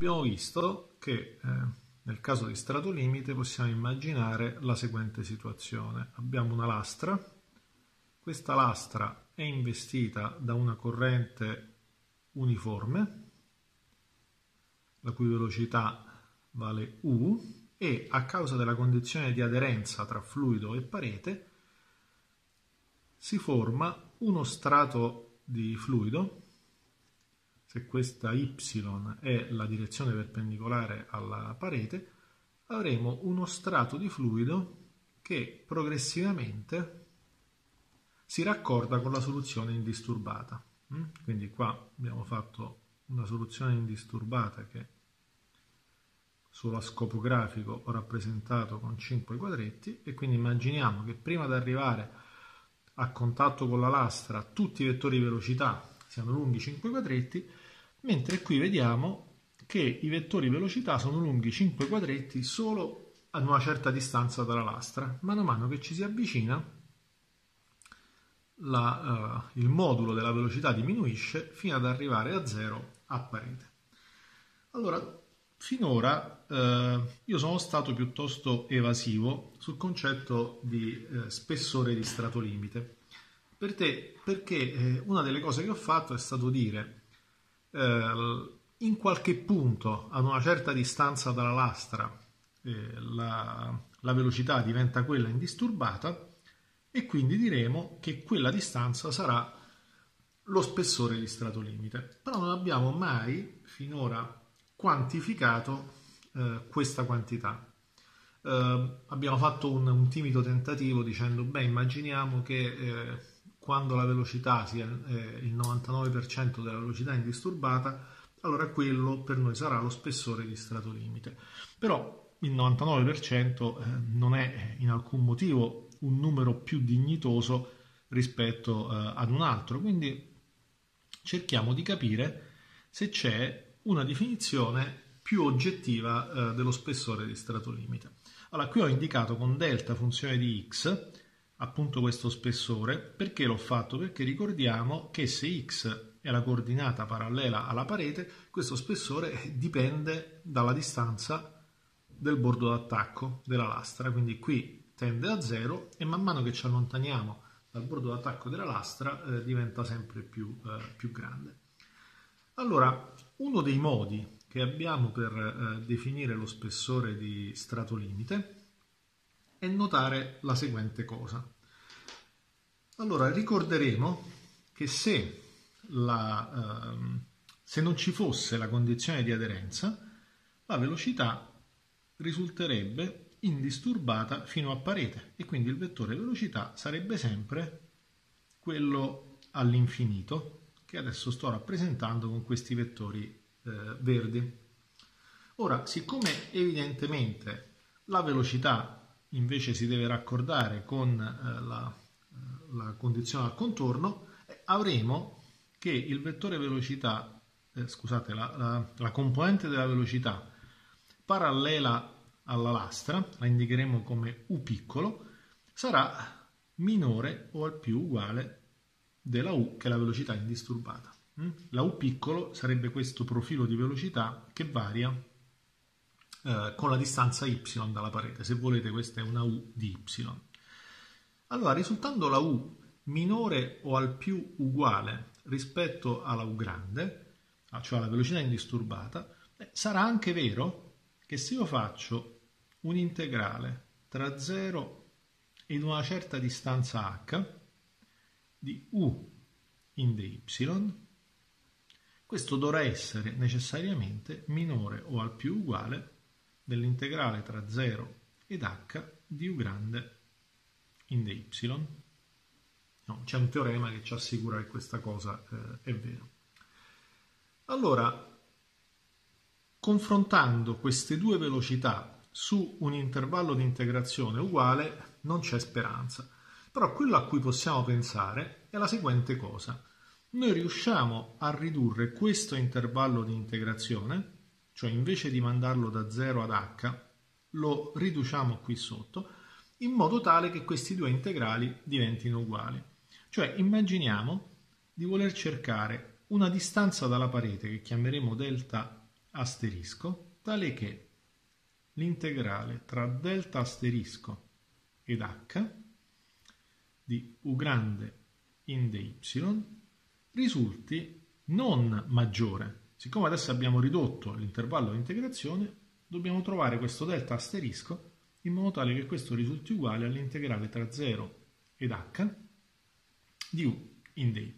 Abbiamo visto che eh, nel caso di strato limite possiamo immaginare la seguente situazione. Abbiamo una lastra, questa lastra è investita da una corrente uniforme, la cui velocità vale U, e a causa della condizione di aderenza tra fluido e parete si forma uno strato di fluido se questa y è la direzione perpendicolare alla parete, avremo uno strato di fluido che progressivamente si raccorda con la soluzione indisturbata. Mm? Quindi qua abbiamo fatto una soluzione indisturbata che solo a scopo grafico ho rappresentato con 5 quadretti e quindi immaginiamo che prima di arrivare a contatto con la lastra tutti i vettori di velocità siano lunghi 5 quadretti, mentre qui vediamo che i vettori velocità sono lunghi 5 quadretti solo ad una certa distanza dalla lastra. Mano a mano che ci si avvicina, la, uh, il modulo della velocità diminuisce fino ad arrivare a zero a parete. Allora, finora uh, io sono stato piuttosto evasivo sul concetto di uh, spessore di strato limite. Per te, perché eh, una delle cose che ho fatto è stato dire eh, in qualche punto ad una certa distanza dalla lastra eh, la, la velocità diventa quella indisturbata e quindi diremo che quella distanza sarà lo spessore di strato limite. Però non abbiamo mai finora quantificato eh, questa quantità. Eh, abbiamo fatto un, un, timido tentativo dicendo, beh, immaginiamo che eh, quando la velocità sia eh, il 99% della velocità indisturbata, allora quello per noi sarà lo spessore di strato limite. Però il 99% eh, non è in alcun motivo un numero più dignitoso rispetto eh, ad un altro, quindi cerchiamo di capire se c'è una definizione più oggettiva eh, dello spessore di strato limite. Allora, qui ho indicato con delta funzione di x appunto questo spessore. Perché l'ho fatto? Perché ricordiamo che se x è la coordinata parallela alla parete, questo spessore dipende dalla distanza del bordo d'attacco della lastra, quindi qui tende a 0 e man mano che ci allontaniamo dal bordo d'attacco della lastra eh, diventa sempre più, eh, più, grande. Allora, uno dei modi che abbiamo per eh, definire lo spessore di strato limite è notare la seguente cosa. Allora, ricorderemo che se, la, ehm, se non ci fosse la condizione di aderenza, la velocità risulterebbe indisturbata fino a parete e quindi il vettore velocità sarebbe sempre quello all'infinito che adesso sto rappresentando con questi vettori eh, verdi. Ora, siccome evidentemente la velocità invece si deve raccordare con eh, la, eh, la, condizione al contorno, avremo che il vettore velocità, eh, scusate, la, la, la, componente della velocità parallela alla lastra, la indicheremo come U piccolo, sarà minore o al più uguale della U che è la velocità indisturbata. Mm? La U piccolo sarebbe questo profilo di velocità che varia eh, con la distanza y dalla parete. Se volete questa è una u di y. Allora, risultando la u minore o al più uguale rispetto alla u grande, ah, cioè alla velocità indisturbata, eh, sarà anche vero che se io faccio un integrale tra 0 ed una certa distanza h di u in dy, questo dovrà essere necessariamente minore o al più uguale dell'integrale tra 0 ed h di u grande in dy. No, c'è un teorema che ci assicura che questa cosa eh, è vera. Allora, confrontando queste due velocità su un intervallo di integrazione uguale, non c'è speranza. Però quello a cui possiamo pensare è la seguente cosa. Noi riusciamo a ridurre questo intervallo di integrazione cioè invece di mandarlo da 0 ad h, lo riduciamo qui sotto, in modo tale che questi due integrali diventino uguali. Cioè immaginiamo di voler cercare una distanza dalla parete che chiameremo delta asterisco tale che l'integrale tra delta asterisco ed h di u grande in dy risulti non maggiore. Siccome adesso abbiamo ridotto l'intervallo di integrazione, dobbiamo trovare questo delta asterisco in modo tale che questo risulti uguale all'integrale tra 0 ed h di u in dy.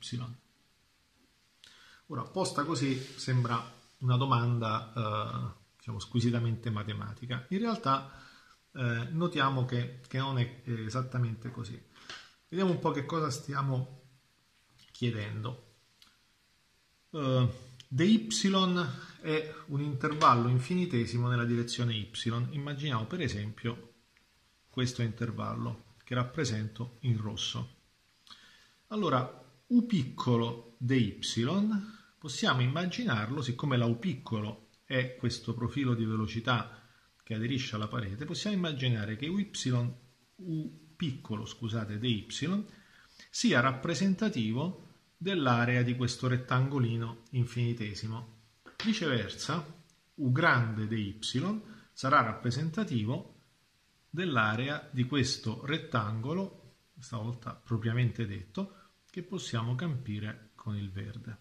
Ora, posta così sembra una domanda eh, diciamo, squisitamente matematica. In realtà eh, notiamo che, che, non è esattamente così. Vediamo un po' che cosa stiamo chiedendo. Uh, dy è un intervallo infinitesimo nella direzione y. Immaginiamo per esempio questo intervallo che rappresento in rosso. Allora, u piccolo dy possiamo immaginarlo, siccome la U piccolo è questo profilo di velocità che aderisce alla parete, possiamo immaginare che y, U piccolo, scusate, dy sia rappresentativo dell'area di questo rettangolino infinitesimo. Viceversa, U grande dy sarà rappresentativo dell'area di questo rettangolo, stavolta propriamente detto, che possiamo capire con il verde.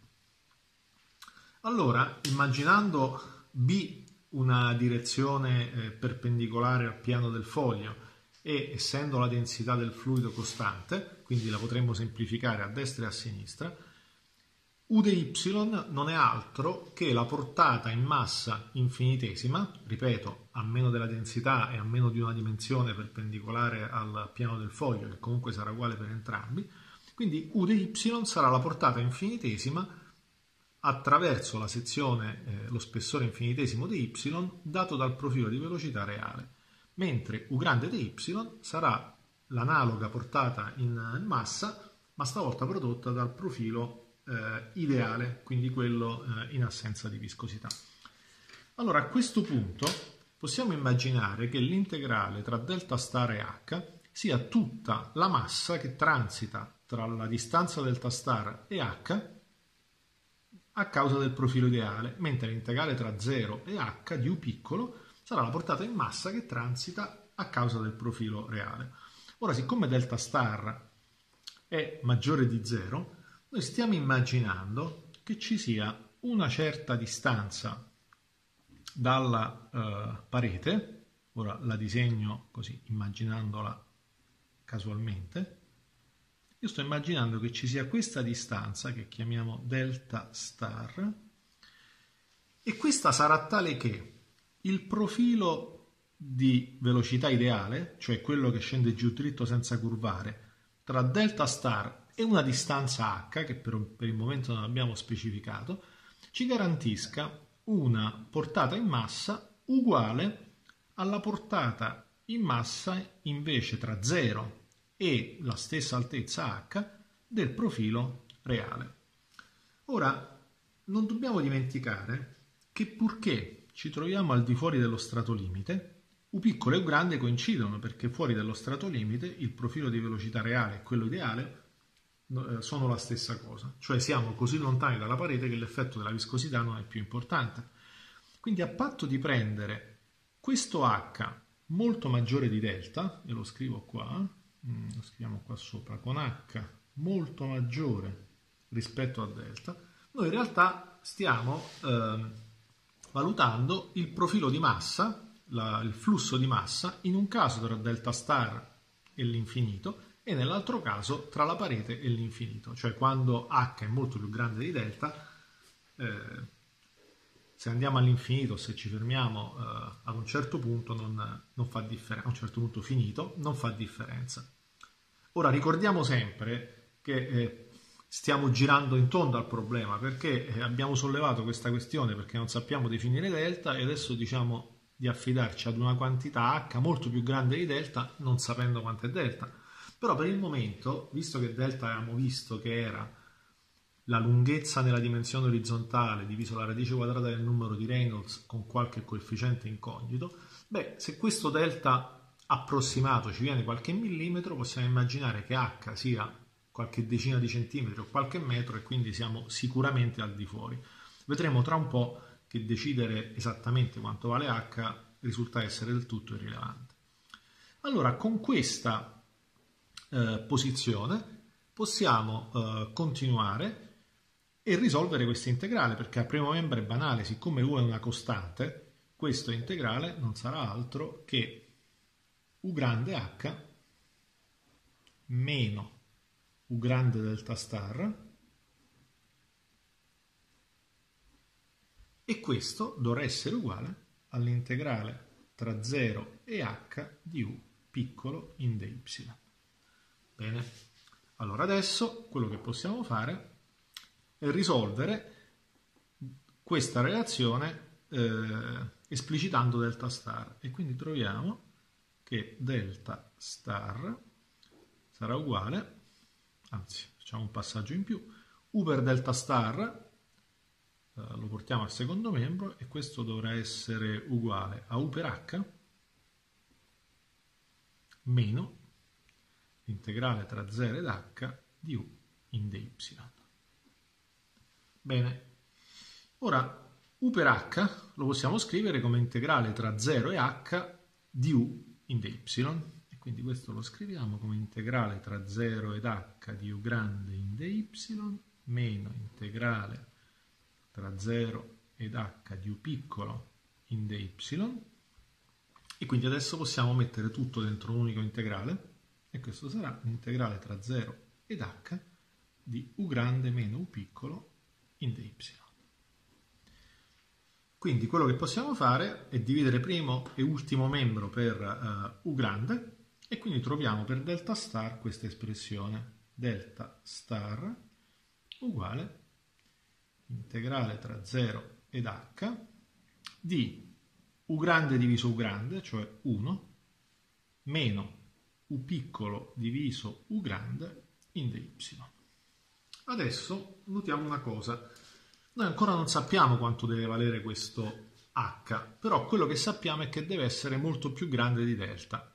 Allora, immaginando B una direzione eh, perpendicolare al piano del foglio e essendo la densità del fluido costante, quindi la potremmo semplificare a destra e a sinistra, U di Y non è altro che la portata in massa infinitesima, ripeto, a meno della densità e a meno di una dimensione perpendicolare al piano del foglio, che comunque sarà uguale per entrambi, quindi U di Y sarà la portata infinitesima attraverso la sezione, eh, lo spessore infinitesimo di y dato dal profilo di velocità reale, mentre u grande di y sarà l'analoga portata in massa, ma stavolta prodotta dal profilo eh, ideale, quindi quello eh, in assenza di viscosità. Allora a questo punto possiamo immaginare che l'integrale tra delta star e h sia tutta la massa che transita tra la distanza delta star e h a causa del profilo ideale, mentre l'integrale tra 0 e h di u piccolo sarà la portata in massa che transita a causa del profilo reale. Ora, siccome delta star è maggiore di 0, noi stiamo immaginando che ci sia una certa distanza dalla eh, parete, ora la disegno così immaginandola casualmente, io sto immaginando che ci sia questa distanza che chiamiamo delta star e questa sarà tale che il profilo di velocità ideale, cioè quello che scende giù dritto senza curvare, tra delta star e una distanza h, che per, per il momento non abbiamo specificato, ci garantisca una portata in massa uguale alla portata in massa invece tra 0 e la stessa altezza h del profilo reale. Ora, non dobbiamo dimenticare che purché ci troviamo al di fuori dello strato limite, U piccolo e U grande coincidono perché fuori dello strato limite il profilo di velocità reale e quello ideale eh, sono la stessa cosa, cioè siamo così lontani dalla parete che l'effetto della viscosità non è più importante. Quindi a patto di prendere questo H molto maggiore di delta, e lo scrivo qua, Mm, lo scriviamo qua sopra, con H molto maggiore rispetto a delta, noi in realtà stiamo eh, valutando il profilo di massa, la, il flusso di massa, in un caso tra delta star e l'infinito e nell'altro caso tra la parete e l'infinito, cioè quando H è molto più grande di delta, eh, se andiamo all'infinito, se ci fermiamo eh, ad un certo punto non, non fa differenza, a un certo punto finito, non fa differenza. Ora ricordiamo sempre che eh, stiamo girando in tondo al problema perché eh, abbiamo sollevato questa questione perché non sappiamo definire delta e adesso diciamo di affidarci ad una quantità h molto più grande di delta non sapendo quanto è delta. Però per il momento, visto che delta avevamo visto che era la lunghezza nella dimensione orizzontale diviso la radice quadrata del numero di Reynolds con qualche coefficiente incognito, beh, se questo delta approssimato ci viene qualche millimetro, possiamo immaginare che h sia qualche decina di centimetri o qualche metro e quindi siamo sicuramente al di fuori. Vedremo tra un po' che decidere esattamente quanto vale h risulta essere del tutto irrilevante. Allora, con questa eh, posizione possiamo eh, continuare e risolvere questo integrale, perché a primo membro è banale, siccome u è una costante, questo integrale non sarà altro che u grande h meno u grande delta star e questo dovrà essere uguale all'integrale tra 0 e h di u piccolo in dy. Bene, allora adesso quello che possiamo fare è risolvere questa relazione eh, esplicitando delta star e quindi troviamo che delta star sarà uguale, anzi facciamo un passaggio in più, u per delta star lo portiamo al secondo membro e questo dovrà essere uguale a u per h meno l'integrale tra 0 ed h di u in dy. Bene, ora u per h lo possiamo scrivere come integrale tra 0 e h di u in dy. E quindi questo lo scriviamo come integrale tra 0 ed h di u grande in dy meno integrale tra 0 ed h di u piccolo in dy. E quindi adesso possiamo mettere tutto dentro un unico integrale e questo sarà l'integrale tra 0 ed h di u grande meno u piccolo in dy. Quindi quello che possiamo fare è dividere primo e ultimo membro per uh, u grande e quindi troviamo per delta star questa espressione delta star uguale integrale tra 0 ed h di u grande diviso u grande, cioè 1, meno u piccolo diviso u grande in dy. Adesso notiamo una cosa. Noi ancora non sappiamo quanto deve valere questo h, però quello che sappiamo è che deve essere molto più grande di delta.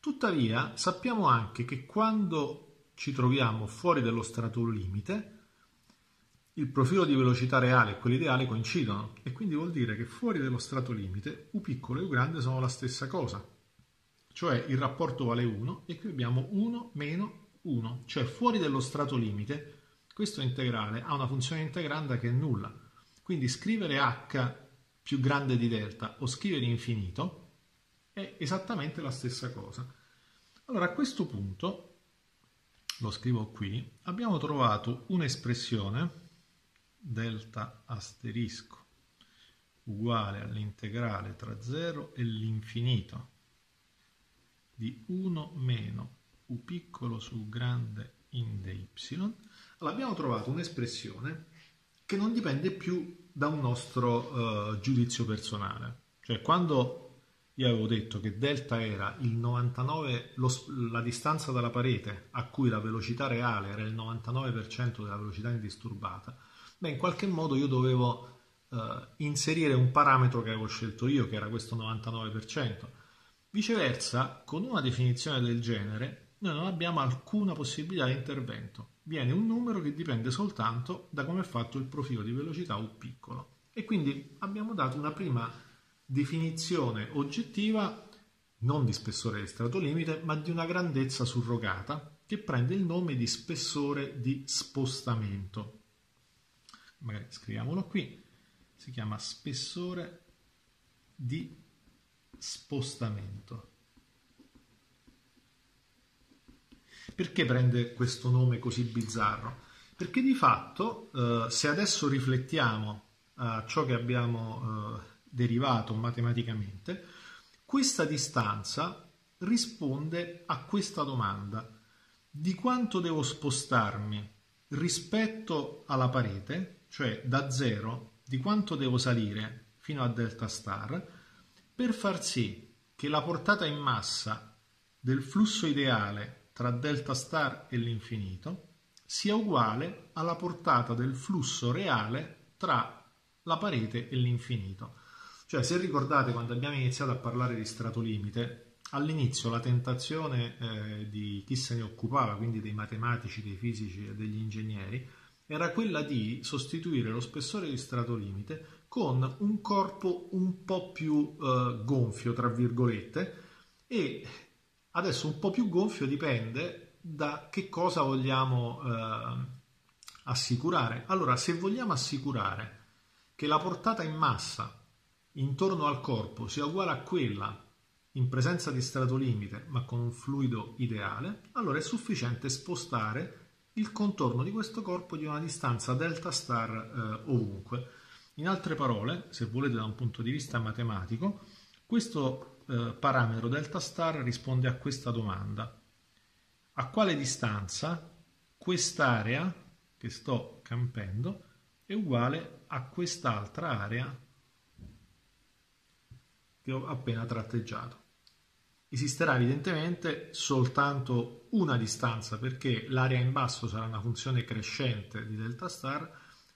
Tuttavia sappiamo anche che quando ci troviamo fuori dello strato limite, il profilo di velocità reale e quello ideale coincidono e quindi vuol dire che fuori dello strato limite u piccolo e u grande sono la stessa cosa, cioè il rapporto vale 1 e qui abbiamo 1 meno 1, cioè fuori dello strato limite questo integrale ha una funzione integranda che è nulla. Quindi scrivere h più grande di delta o scrivere infinito è esattamente la stessa cosa. Allora a questo punto, lo scrivo qui, abbiamo trovato un'espressione delta asterisco uguale all'integrale tra 0 e l'infinito di 1 meno u piccolo su grande in dy allora, abbiamo trovato un'espressione che non dipende più da un nostro uh, giudizio personale. Cioè, quando io avevo detto che delta era il 99, lo, la distanza dalla parete a cui la velocità reale era il 99% della velocità indisturbata, beh, in qualche modo io dovevo uh, inserire un parametro che avevo scelto io, che era questo 99%. Viceversa, con una definizione del genere, noi non abbiamo alcuna possibilità di intervento viene un numero che dipende soltanto da come è fatto il profilo di velocità U piccolo. E quindi abbiamo dato una prima definizione oggettiva non di spessore di strato limite, ma di una grandezza surrogata che prende il nome di spessore di spostamento. Magari scriviamolo qui, si chiama spessore di spostamento. Perché prende questo nome così bizzarro? Perché di fatto, eh, se adesso riflettiamo a ciò che abbiamo eh, derivato matematicamente, questa distanza risponde a questa domanda. Di quanto devo spostarmi rispetto alla parete, cioè da zero, di quanto devo salire fino a delta star, per far sì che la portata in massa del flusso ideale tra delta star e l'infinito sia uguale alla portata del flusso reale tra la parete e l'infinito. Cioè, se ricordate quando abbiamo iniziato a parlare di strato limite, all'inizio la tentazione eh, di chi se ne occupava, quindi dei matematici, dei fisici e degli ingegneri, era quella di sostituire lo spessore di strato limite con un corpo un po' più eh, gonfio, tra virgolette, e adesso un po' più gonfio dipende da che cosa vogliamo eh, assicurare. Allora, se vogliamo assicurare che la portata in massa intorno al corpo sia uguale a quella in presenza di strato limite ma con un fluido ideale, allora è sufficiente spostare il contorno di questo corpo di una distanza delta star eh, ovunque. In altre parole, se volete da un punto di vista matematico, questo eh, parametro delta star risponde a questa domanda. A quale distanza quest'area che sto campendo è uguale a quest'altra area che ho appena tratteggiato. Esisterà evidentemente soltanto una distanza perché l'area in basso sarà una funzione crescente di delta star,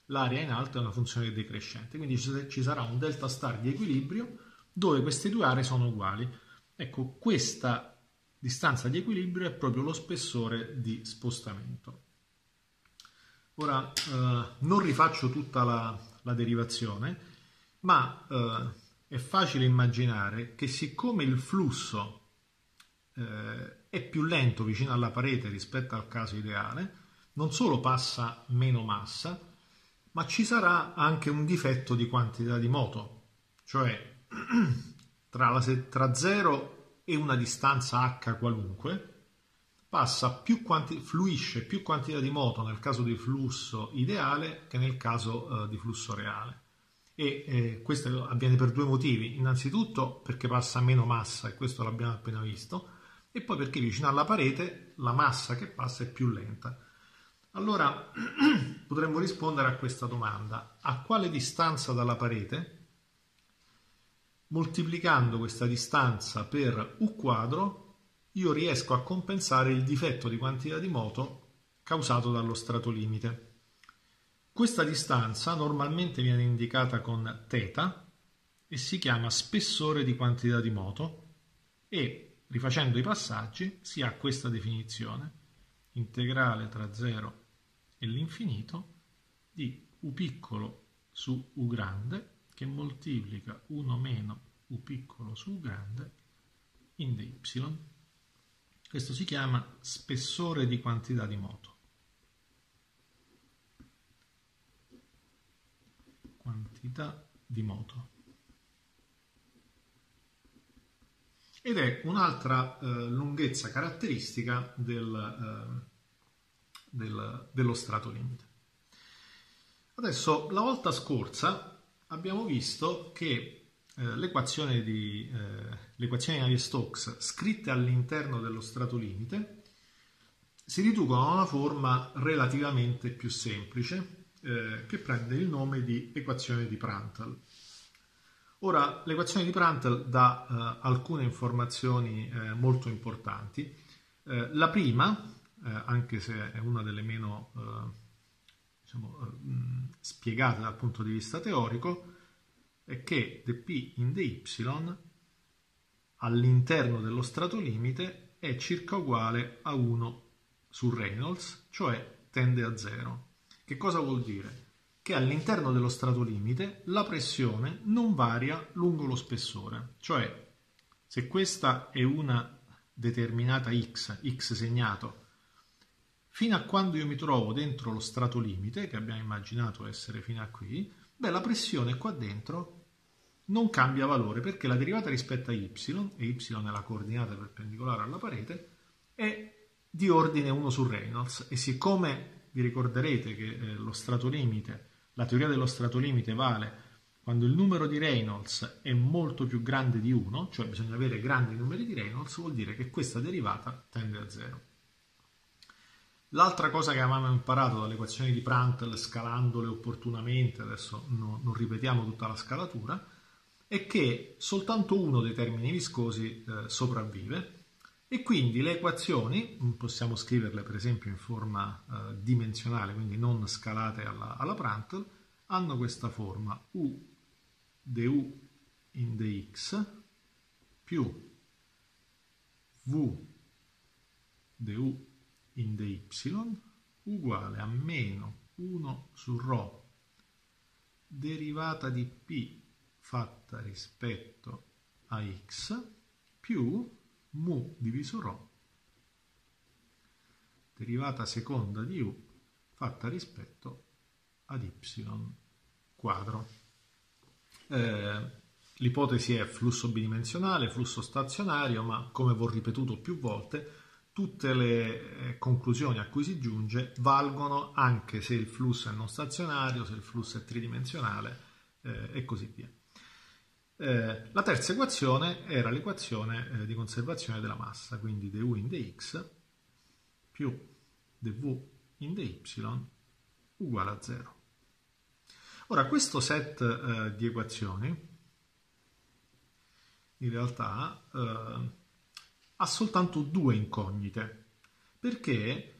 l'area in alto è una funzione decrescente, quindi ci sarà un delta star di equilibrio dove queste due aree sono uguali. Ecco, questa distanza di equilibrio è proprio lo spessore di spostamento. Ora eh, non rifaccio tutta la, la derivazione, ma eh, è facile immaginare che siccome il flusso eh, è più lento vicino alla parete rispetto al caso ideale, non solo passa meno massa, ma ci sarà anche un difetto di quantità di moto, cioè tra, la, tra 0 e una distanza h qualunque, passa più quanti, fluisce più quantità di moto nel caso di flusso ideale che nel caso eh, di flusso reale. E eh, questo avviene per due motivi. Innanzitutto perché passa meno massa, e questo l'abbiamo appena visto, e poi perché vicino alla parete la massa che passa è più lenta. Allora potremmo rispondere a questa domanda. A quale distanza dalla parete? Moltiplicando questa distanza per U quadro io riesco a compensare il difetto di quantità di moto causato dallo strato limite. Questa distanza normalmente viene indicata con θ e si chiama spessore di quantità di moto e Rifacendo i passaggi si ha questa definizione, integrale tra 0 e l'infinito di u piccolo su u grande che moltiplica 1 meno u piccolo su u grande in dy. Questo si chiama spessore di quantità di moto. Quantità di moto. Ed è un'altra eh, lunghezza caratteristica del, eh, del, dello strato limite. Adesso, la volta scorsa abbiamo visto che eh, l'equazione di, eh, Navier-Stokes scritte all'interno dello strato limite si riducono a una forma relativamente più semplice eh, che prende il nome di equazione di Prandtl. Ora, l'equazione di Prandtl dà eh, alcune informazioni eh, molto importanti. Eh, la prima, eh, anche se è una delle meno eh, diciamo, eh, spiegate dal punto di vista teorico, è che dp in dy all'interno dello strato limite è circa uguale a 1 su Reynolds, cioè tende a 0. Che cosa vuol dire? Che all'interno dello strato limite la pressione non varia lungo lo spessore, cioè se questa è una determinata x, x segnato, fino a quando io mi trovo dentro lo strato limite, che abbiamo immaginato essere fino a qui, beh, la pressione qua dentro non cambia valore perché la derivata rispetto a y, e y è la coordinata perpendicolare alla parete, è di ordine 1 su Reynolds. E siccome vi ricorderete che eh, lo strato limite la teoria dello strato limite vale quando il numero di Reynolds è molto più grande di 1, cioè bisogna avere grandi numeri di Reynolds, vuol dire che questa derivata tende a 0. L'altra cosa che avevamo imparato dalle equazioni di Prandtl, scalandole opportunamente, adesso no, non ripetiamo tutta la scalatura, è che soltanto uno dei termini viscosi eh, sopravvive e quindi le equazioni, possiamo scriverle per esempio in forma eh, dimensionale, quindi non scalate alla, alla Prandtl, hanno questa forma u du in dx più v du in dy uguale a meno 1 su ρ derivata di P fatta rispetto a x più mu diviso ρ derivata seconda di u fatta rispetto ad y quadro. Eh, l'ipotesi è flusso bidimensionale, flusso stazionario, ma come vi ho ripetuto più volte, tutte le eh, conclusioni a cui si giunge valgono anche se il flusso è non stazionario, se il flusso è tridimensionale eh, e così via. Eh, la terza equazione era l'equazione eh, di conservazione della massa, quindi du in dx più dv in dy uguale a 0. Ora, questo set eh, di equazioni in realtà eh, ha soltanto due incognite, perché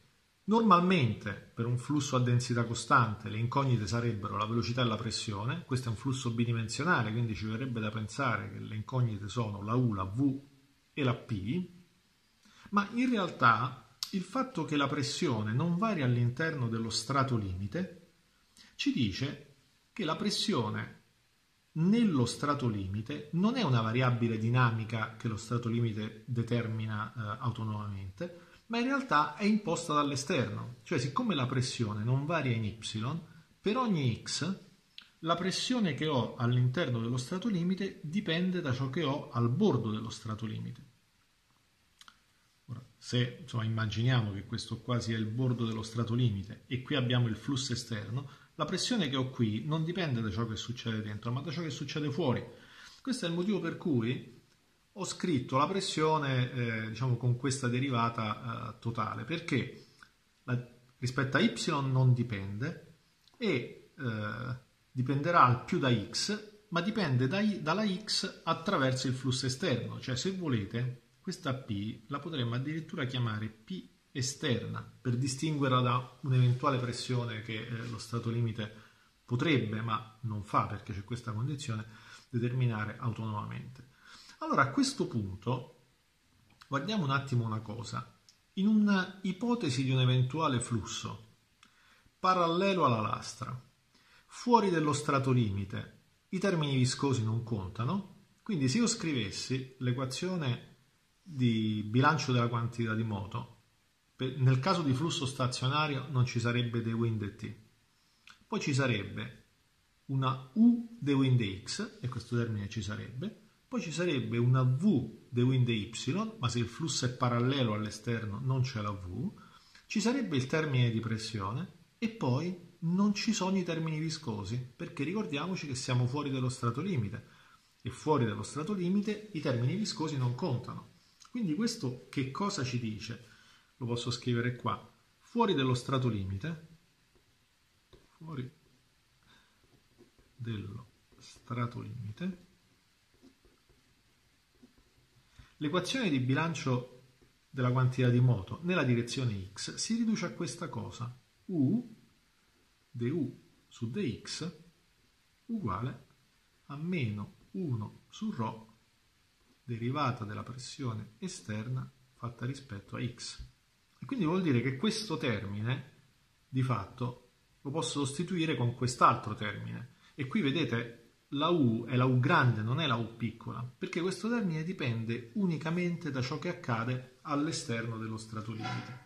normalmente per un flusso a densità costante le incognite sarebbero la velocità e la pressione, questo è un flusso bidimensionale, quindi ci verrebbe da pensare che le incognite sono la U, la V e la P, ma in realtà il fatto che la pressione non varia all'interno dello strato limite ci dice che la pressione nello strato limite non è una variabile dinamica che lo strato limite determina eh, autonomamente, ma in realtà è imposta dall'esterno. Cioè, siccome la pressione non varia in y, per ogni x la pressione che ho all'interno dello strato limite dipende da ciò che ho al bordo dello strato limite. Ora, se insomma, immaginiamo che questo qua sia il bordo dello strato limite e qui abbiamo il flusso esterno, la pressione che ho qui non dipende da ciò che succede dentro, ma da ciò che succede fuori. Questo è il motivo per cui ho scritto la pressione eh, diciamo, con questa derivata eh, totale, perché la, rispetto a y non dipende e eh, dipenderà al più da x, ma dipende da, dalla x attraverso il flusso esterno, cioè se volete questa P la potremmo addirittura chiamare P esterna per distinguerla da un'eventuale pressione che eh, lo stato limite potrebbe, ma non fa perché c'è questa condizione, determinare autonomamente. Allora a questo punto guardiamo un attimo una cosa. In un'ipotesi di un eventuale flusso parallelo alla lastra, fuori dello strato limite, i termini viscosi non contano, quindi se io scrivessi l'equazione di bilancio della quantità di moto nel caso di flusso stazionario non ci sarebbe the wind t. Poi ci sarebbe una U the wind x, e questo termine ci sarebbe, poi ci sarebbe una V the wind y, ma se il flusso è parallelo all'esterno non c'è la V, ci sarebbe il termine di pressione e poi non ci sono i termini viscosi, perché ricordiamoci che siamo fuori dello strato limite e fuori dello strato limite i termini viscosi non contano. Quindi questo che cosa ci dice? lo posso scrivere qua, fuori dello strato limite, fuori dello strato limite, l'equazione di bilancio della quantità di moto nella direzione x si riduce a questa cosa, u du su dx uguale a meno 1 su ρ derivata della pressione esterna fatta rispetto a x. E quindi vuol dire che questo termine, di fatto, lo posso sostituire con quest'altro termine. E qui vedete la U è la U grande, non è la U piccola, perché questo termine dipende unicamente da ciò che accade all'esterno dello strato limite.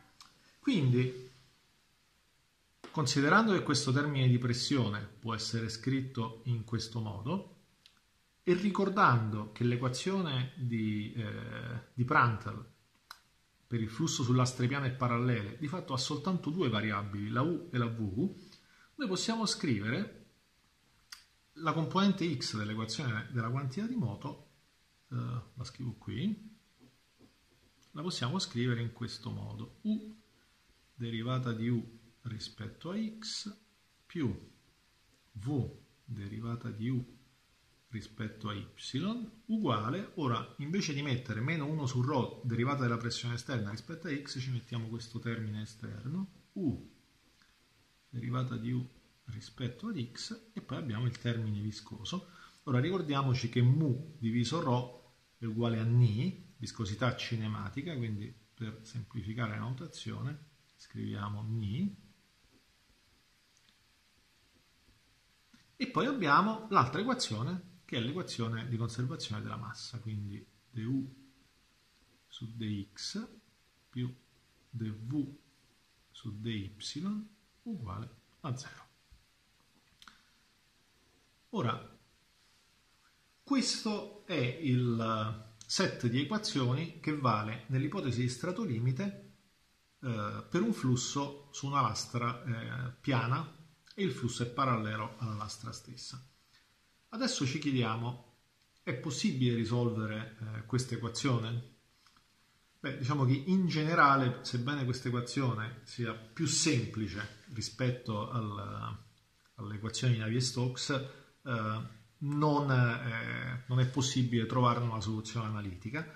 Quindi, considerando che questo termine di pressione può essere scritto in questo modo, e ricordando che l'equazione di, eh, di Prandtl per il flusso su lastre piane parallele di fatto ha soltanto due variabili, la u e la v, noi possiamo scrivere la componente x dell'equazione della quantità di moto, eh, la scrivo qui, la possiamo scrivere in questo modo, u derivata di u rispetto a x più v derivata di u rispetto a y uguale, ora invece di mettere meno 1 su ρ derivata della pressione esterna rispetto a x ci mettiamo questo termine esterno, u derivata di u rispetto ad x e poi abbiamo il termine viscoso. Ora ricordiamoci che mu diviso ρ è uguale a ni, viscosità cinematica, quindi per semplificare la notazione scriviamo ni E poi abbiamo l'altra equazione, che è l'equazione di conservazione della massa, quindi du su dx più dv su dy uguale a 0. Ora, questo è il set di equazioni che vale nell'ipotesi di strato limite eh, per un flusso su una lastra eh, piana e il flusso è parallelo alla lastra stessa. Adesso ci chiediamo, è possibile risolvere eh, questa equazione? Beh, diciamo che in generale, sebbene questa equazione sia più semplice rispetto al, alle equazioni di Navier-Stokes, non, eh, non è possibile trovare una soluzione analitica,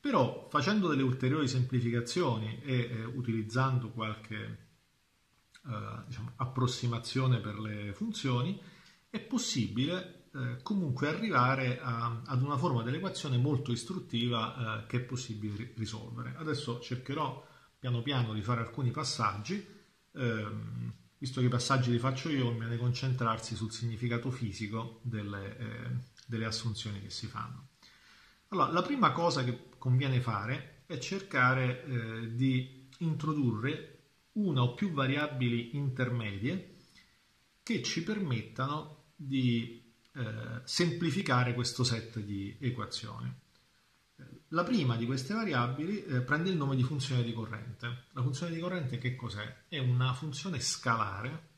però facendo delle ulteriori semplificazioni e eh, utilizzando qualche eh, diciamo, approssimazione per le funzioni, è possibile eh, comunque arrivare a, ad una forma dell'equazione molto istruttiva eh, che è possibile risolvere. Adesso cercherò piano piano di fare alcuni passaggi. Ehm, visto che i passaggi li faccio io, conviene concentrarsi sul significato fisico delle, eh, delle assunzioni che si fanno. Allora, la prima cosa che conviene fare è cercare eh, di introdurre una o più variabili intermedie che ci permettano di eh, semplificare questo set di equazioni. La prima di queste variabili eh, prende il nome di funzione di corrente. La funzione di corrente che cos'è? È una funzione scalare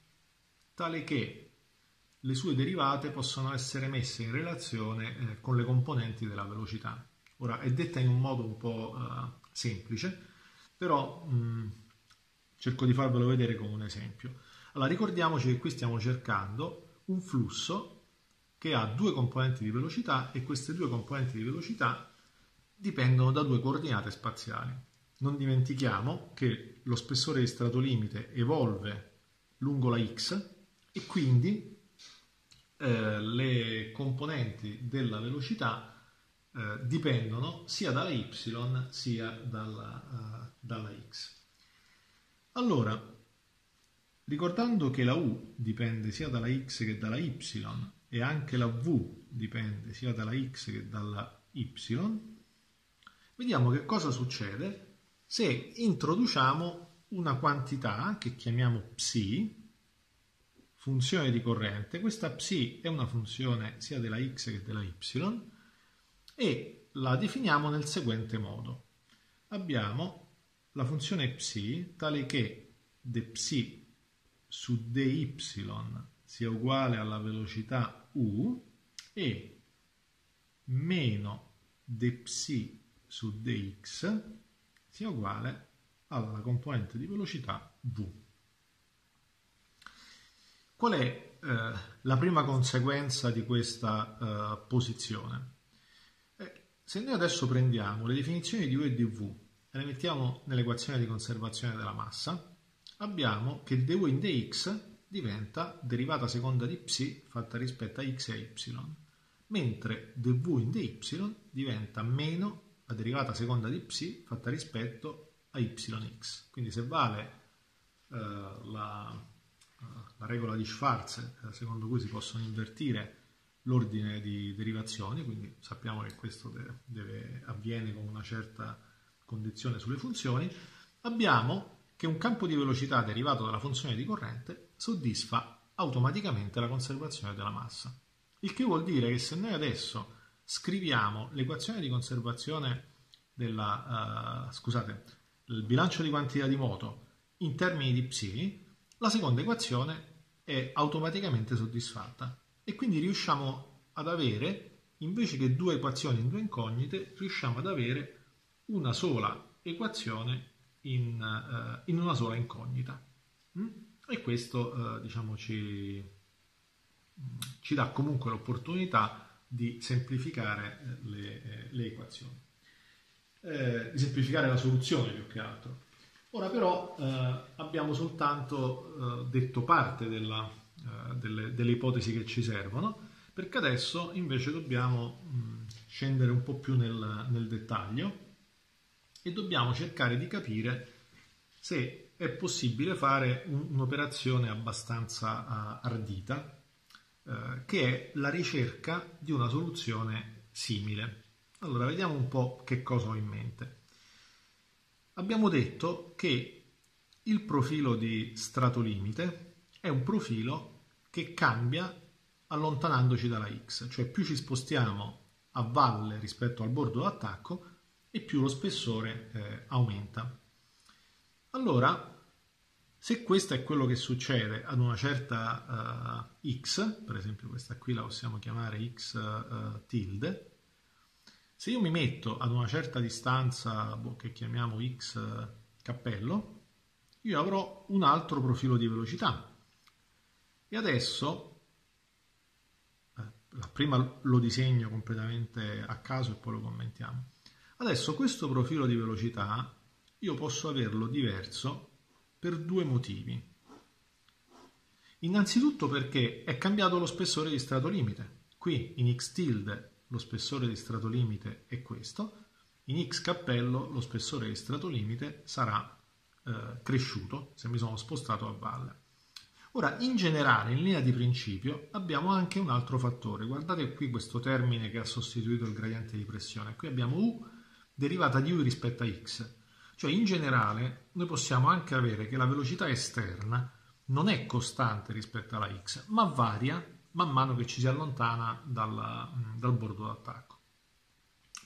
tale che le sue derivate possono essere messe in relazione eh, con le componenti della velocità. Ora è detta in un modo un po' eh, semplice, però mh, cerco di farvelo vedere come un esempio. Allora ricordiamoci che qui stiamo cercando un flusso che ha due componenti di velocità e queste due componenti di velocità dipendono da due coordinate spaziali. Non dimentichiamo che lo spessore di strato limite evolve lungo la x e quindi eh, le componenti della velocità eh, dipendono sia dalla y sia dalla, uh, dalla x. Allora, ricordando che la u dipende sia dalla x che dalla y e anche la v dipende sia dalla x che dalla y, vediamo che cosa succede se introduciamo una quantità che chiamiamo psi, funzione di corrente. Questa psi è una funzione sia della x che della y e la definiamo nel seguente modo. Abbiamo la funzione psi tale che d psi su dy sia uguale alla velocità u e meno d psi su dx sia uguale alla componente di velocità v. Qual è eh, la prima conseguenza di questa eh, posizione? Eh, se noi adesso prendiamo le definizioni di u e di v e le mettiamo nell'equazione di conservazione della massa, abbiamo che du in dx diventa derivata seconda di psi fatta rispetto a x e y, mentre dv in dy diventa meno la derivata seconda di psi fatta rispetto a yx. Quindi se vale eh, la, la, regola di Schwarz, eh, secondo cui si possono invertire l'ordine di derivazioni, quindi sappiamo che questo deve, deve, avviene con una certa condizione sulle funzioni, abbiamo che un campo di velocità derivato dalla funzione di corrente soddisfa automaticamente la conservazione della massa. Il che vuol dire che se noi adesso scriviamo l'equazione di conservazione della, uh, scusate, il bilancio di quantità di moto in termini di psi, la seconda equazione è automaticamente soddisfatta e quindi riusciamo ad avere, invece che due equazioni in due incognite, riusciamo ad avere una sola equazione in, uh, in una sola incognita. Mm? E questo uh, diciamo, ci, ci dà comunque l'opportunità di semplificare eh, le, eh, le equazioni, eh, di semplificare la soluzione più che altro. Ora però eh, abbiamo soltanto eh, detto parte della, eh, delle, delle, ipotesi che ci servono, perché adesso invece dobbiamo mh, scendere un po' più nel, nel dettaglio e dobbiamo cercare di capire se è possibile fare un, un'operazione abbastanza uh, ardita eh, che è la ricerca di una soluzione simile. Allora, vediamo un po' che cosa ho in mente. Abbiamo detto che il profilo di strato limite è un profilo che cambia allontanandoci dalla x, cioè più ci spostiamo a valle rispetto al bordo d'attacco e più lo spessore eh, aumenta. Allora, se questo è quello che succede ad una certa uh, x, per esempio questa qui la possiamo chiamare x uh, tilde, se io mi metto ad una certa distanza boh, che chiamiamo x uh, cappello, io avrò un altro profilo di velocità. E adesso prima lo disegno completamente a caso e poi lo commentiamo. Adesso questo profilo di velocità io posso averlo diverso per due motivi. Innanzitutto perché è cambiato lo spessore di strato limite. Qui in x tilde lo spessore di strato limite è questo, in x cappello lo spessore di strato limite sarà eh, cresciuto se mi sono spostato a valle. Ora, in generale, in linea di principio, abbiamo anche un altro fattore. Guardate qui questo termine che ha sostituito il gradiente di pressione. Qui abbiamo U derivata di U rispetto a X. Cioè, in generale, noi possiamo anche avere che la velocità esterna non è costante rispetto alla X, ma varia man mano che ci si allontana dal, dal bordo d'attacco.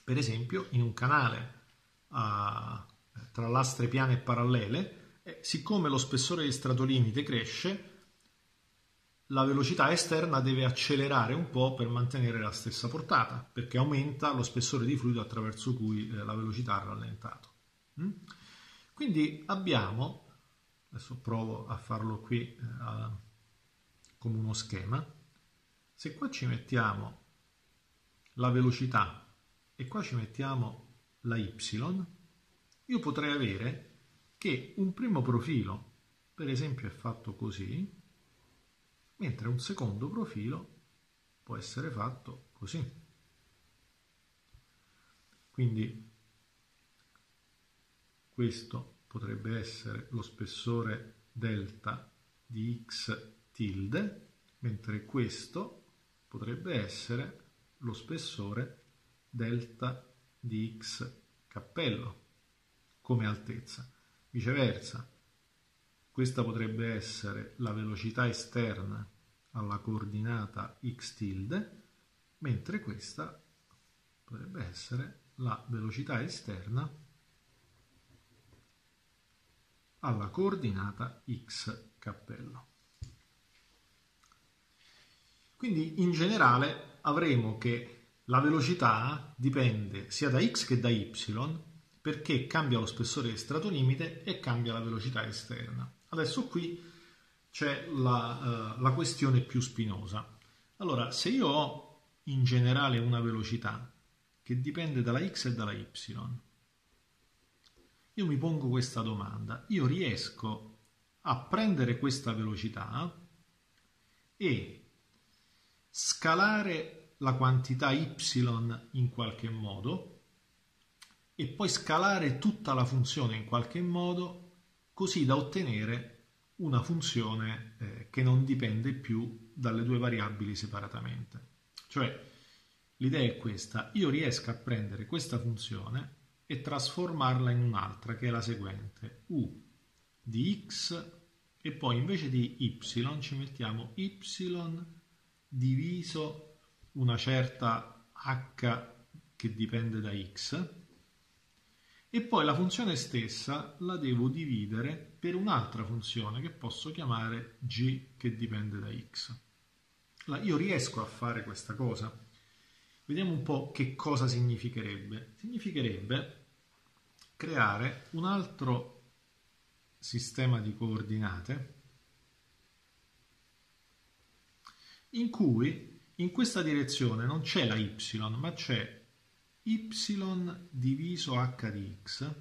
Per esempio, in un canale a, tra lastre piane e parallele, eh, siccome lo spessore di strato limite cresce, la velocità esterna deve accelerare un po' per mantenere la stessa portata, perché aumenta lo spessore di fluido attraverso cui eh, la velocità ha rallentato. Mm? Quindi abbiamo, adesso provo a farlo qui eh, come uno schema, se qua ci mettiamo la velocità e qua ci mettiamo la y, io potrei avere che un primo profilo, per esempio, è fatto così, mentre un secondo profilo può essere fatto così. Quindi questo potrebbe essere lo spessore delta di x tilde, mentre questo potrebbe essere lo spessore delta di x cappello come altezza. Viceversa, questa potrebbe essere la velocità esterna alla coordinata x tilde, mentre questa potrebbe essere la velocità esterna alla coordinata x cappello. Quindi in generale avremo che la velocità dipende sia da x che da y perché cambia lo spessore di strato limite e cambia la velocità esterna. Adesso qui c'è la, uh, la questione più spinosa. Allora, se io ho in generale una velocità che dipende dalla x e dalla y, io mi pongo questa domanda. Io riesco a prendere questa velocità e scalare la quantità y in qualche modo e poi scalare tutta la funzione in qualche modo così da ottenere una funzione eh, che non dipende più dalle due variabili separatamente. Cioè, l'idea è questa, io riesco a prendere questa funzione e trasformarla in un'altra, che è la seguente, u di x e poi invece di y ci mettiamo y diviso una certa h che dipende da x e poi la funzione stessa la devo dividere per un'altra funzione che posso chiamare g che dipende da x. Io riesco a fare questa cosa. Vediamo un po' che cosa significherebbe. Significherebbe creare un altro sistema di coordinate in cui in questa direzione non c'è la y, ma c'è y diviso h di x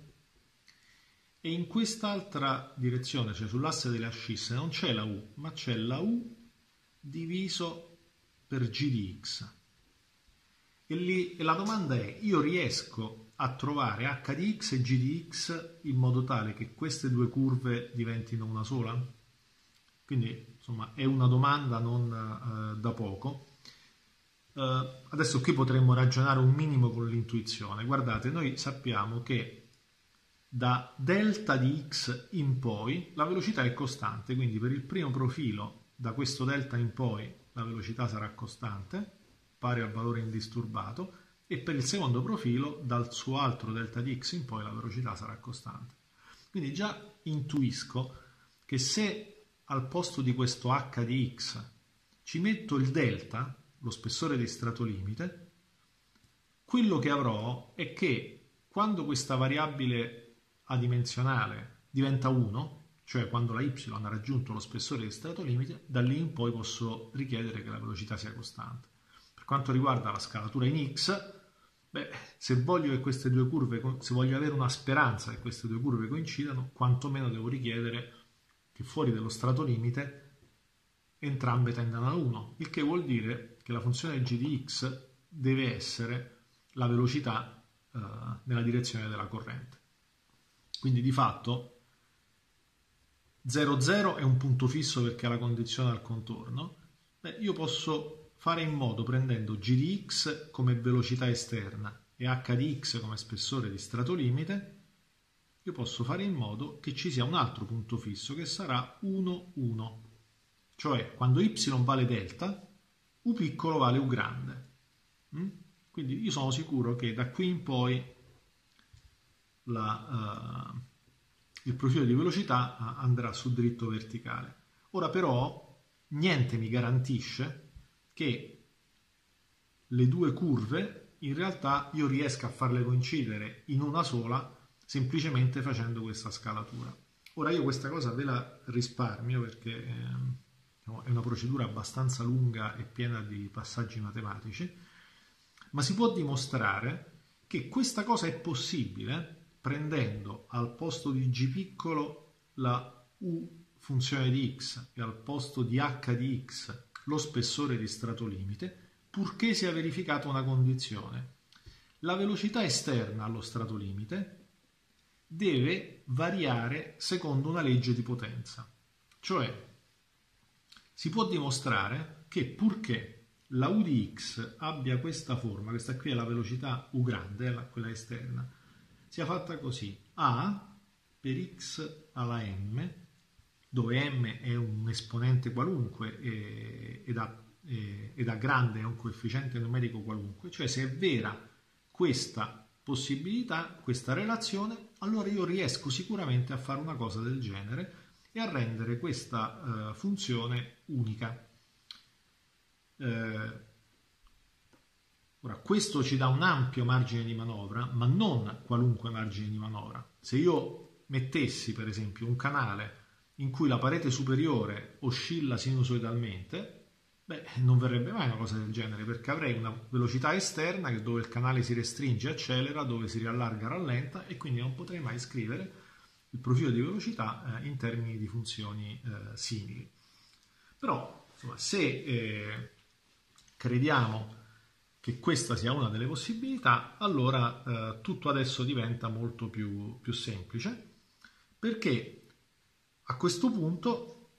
e in quest'altra direzione, cioè sull'asse delle ascisse, non c'è la u, ma c'è la u diviso per g di x. E, lì, e la domanda è, io riesco a trovare h di x e g di x in modo tale che queste due curve diventino una sola? Quindi insomma è una domanda non eh, da poco. Uh, adesso qui potremmo ragionare un minimo con l'intuizione. Guardate, noi sappiamo che da delta di x in poi la velocità è costante, quindi per il primo profilo da questo delta in poi la velocità sarà costante, pari al valore indisturbato, e per il secondo profilo dal suo altro delta di x in poi la velocità sarà costante. Quindi già intuisco che se al posto di questo h di x ci metto il delta, lo spessore di strato limite, quello che avrò è che quando questa variabile adimensionale diventa 1, cioè quando la y ha raggiunto lo spessore di strato limite, da lì in poi posso richiedere che la velocità sia costante. Per quanto riguarda la scalatura in x, beh, se voglio che queste due curve, se voglio avere una speranza che queste due curve coincidano, quantomeno devo richiedere che fuori dello strato limite entrambe tendano a 1, il che vuol dire che la funzione g di x deve essere la velocità eh, nella direzione della corrente. Quindi di fatto 0,0 è un punto fisso perché ha la condizione al contorno. Beh, io posso fare in modo, prendendo g di x come velocità esterna e h di x come spessore di strato limite, io posso fare in modo che ci sia un altro punto fisso che sarà 1, 1. Cioè, quando y vale delta, u piccolo vale u grande. Mm? Quindi io sono sicuro che da qui in poi la, uh, il profilo di velocità uh, andrà su dritto verticale. Ora però niente mi garantisce che le due curve in realtà io riesca a farle coincidere in una sola semplicemente facendo questa scalatura. Ora io questa cosa ve la risparmio perché eh, è una procedura abbastanza lunga e piena di passaggi matematici, ma si può dimostrare che questa cosa è possibile prendendo al posto di g piccolo la u funzione di x e al posto di h di x lo spessore di strato limite, purché sia verificata una condizione. La velocità esterna allo strato limite deve variare secondo una legge di potenza. Cioè, si può dimostrare che purché la u di x abbia questa forma, questa qui è la velocità u grande, quella esterna, sia fatta così. A per x alla m, dove m è un esponente qualunque ed ha, ed ha grande è un coefficiente numerico qualunque, cioè se è vera questa possibilità, questa relazione, allora io riesco sicuramente a fare una cosa del genere e a rendere questa uh, funzione unica. Eh, Ora, questo ci dà un ampio margine di manovra, ma non qualunque margine di manovra. Se io mettessi, per esempio, un canale in cui la parete superiore oscilla sinusoidalmente, beh, non verrebbe mai una cosa del genere, perché avrei una velocità esterna dove il canale si restringe accelera, dove si riallarga rallenta, e quindi non potrei mai scrivere il profilo di velocità eh, in termini di funzioni eh, simili. Però, insomma, se eh, crediamo che questa sia una delle possibilità, allora eh, tutto adesso diventa molto più, più semplice, perché a questo punto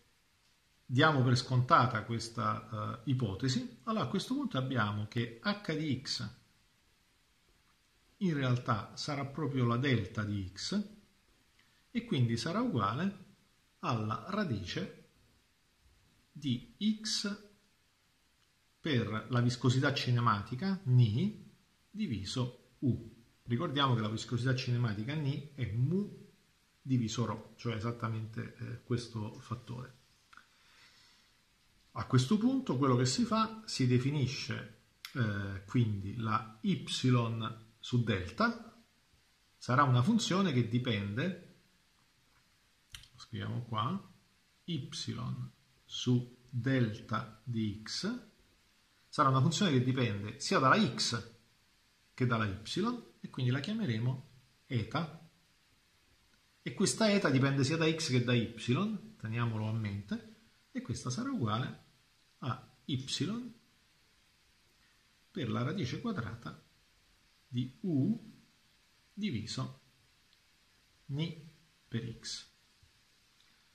diamo per scontata questa uh, ipotesi, allora a questo punto abbiamo che h di x in realtà sarà proprio la delta di x e quindi sarà uguale alla radice di x per la viscosità cinematica Ni diviso U. Ricordiamo che la viscosità cinematica Ni è mu diviso ρ, cioè esattamente eh, questo fattore. A questo punto quello che si fa, si definisce eh, quindi la y su delta, sarà una funzione che dipende, lo scriviamo qua, y su delta di x sarà una funzione che dipende sia dalla x che dalla y e quindi la chiameremo eta e questa eta dipende sia da x che da y, teniamolo a mente, e questa sarà uguale a y per la radice quadrata di u diviso ni per x.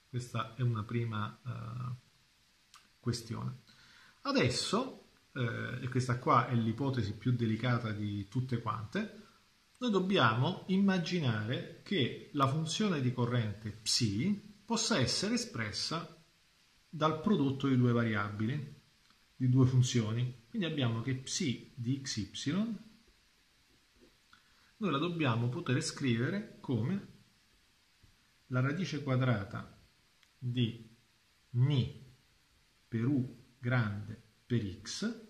Questa è una prima uh, questione. Adesso, eh, e questa qua è l'ipotesi più delicata di tutte quante, noi dobbiamo immaginare che la funzione di corrente psi possa essere espressa dal prodotto di due variabili, di due funzioni. Quindi abbiamo che psi di xy noi la dobbiamo poter scrivere come la radice quadrata di ni per u grande per x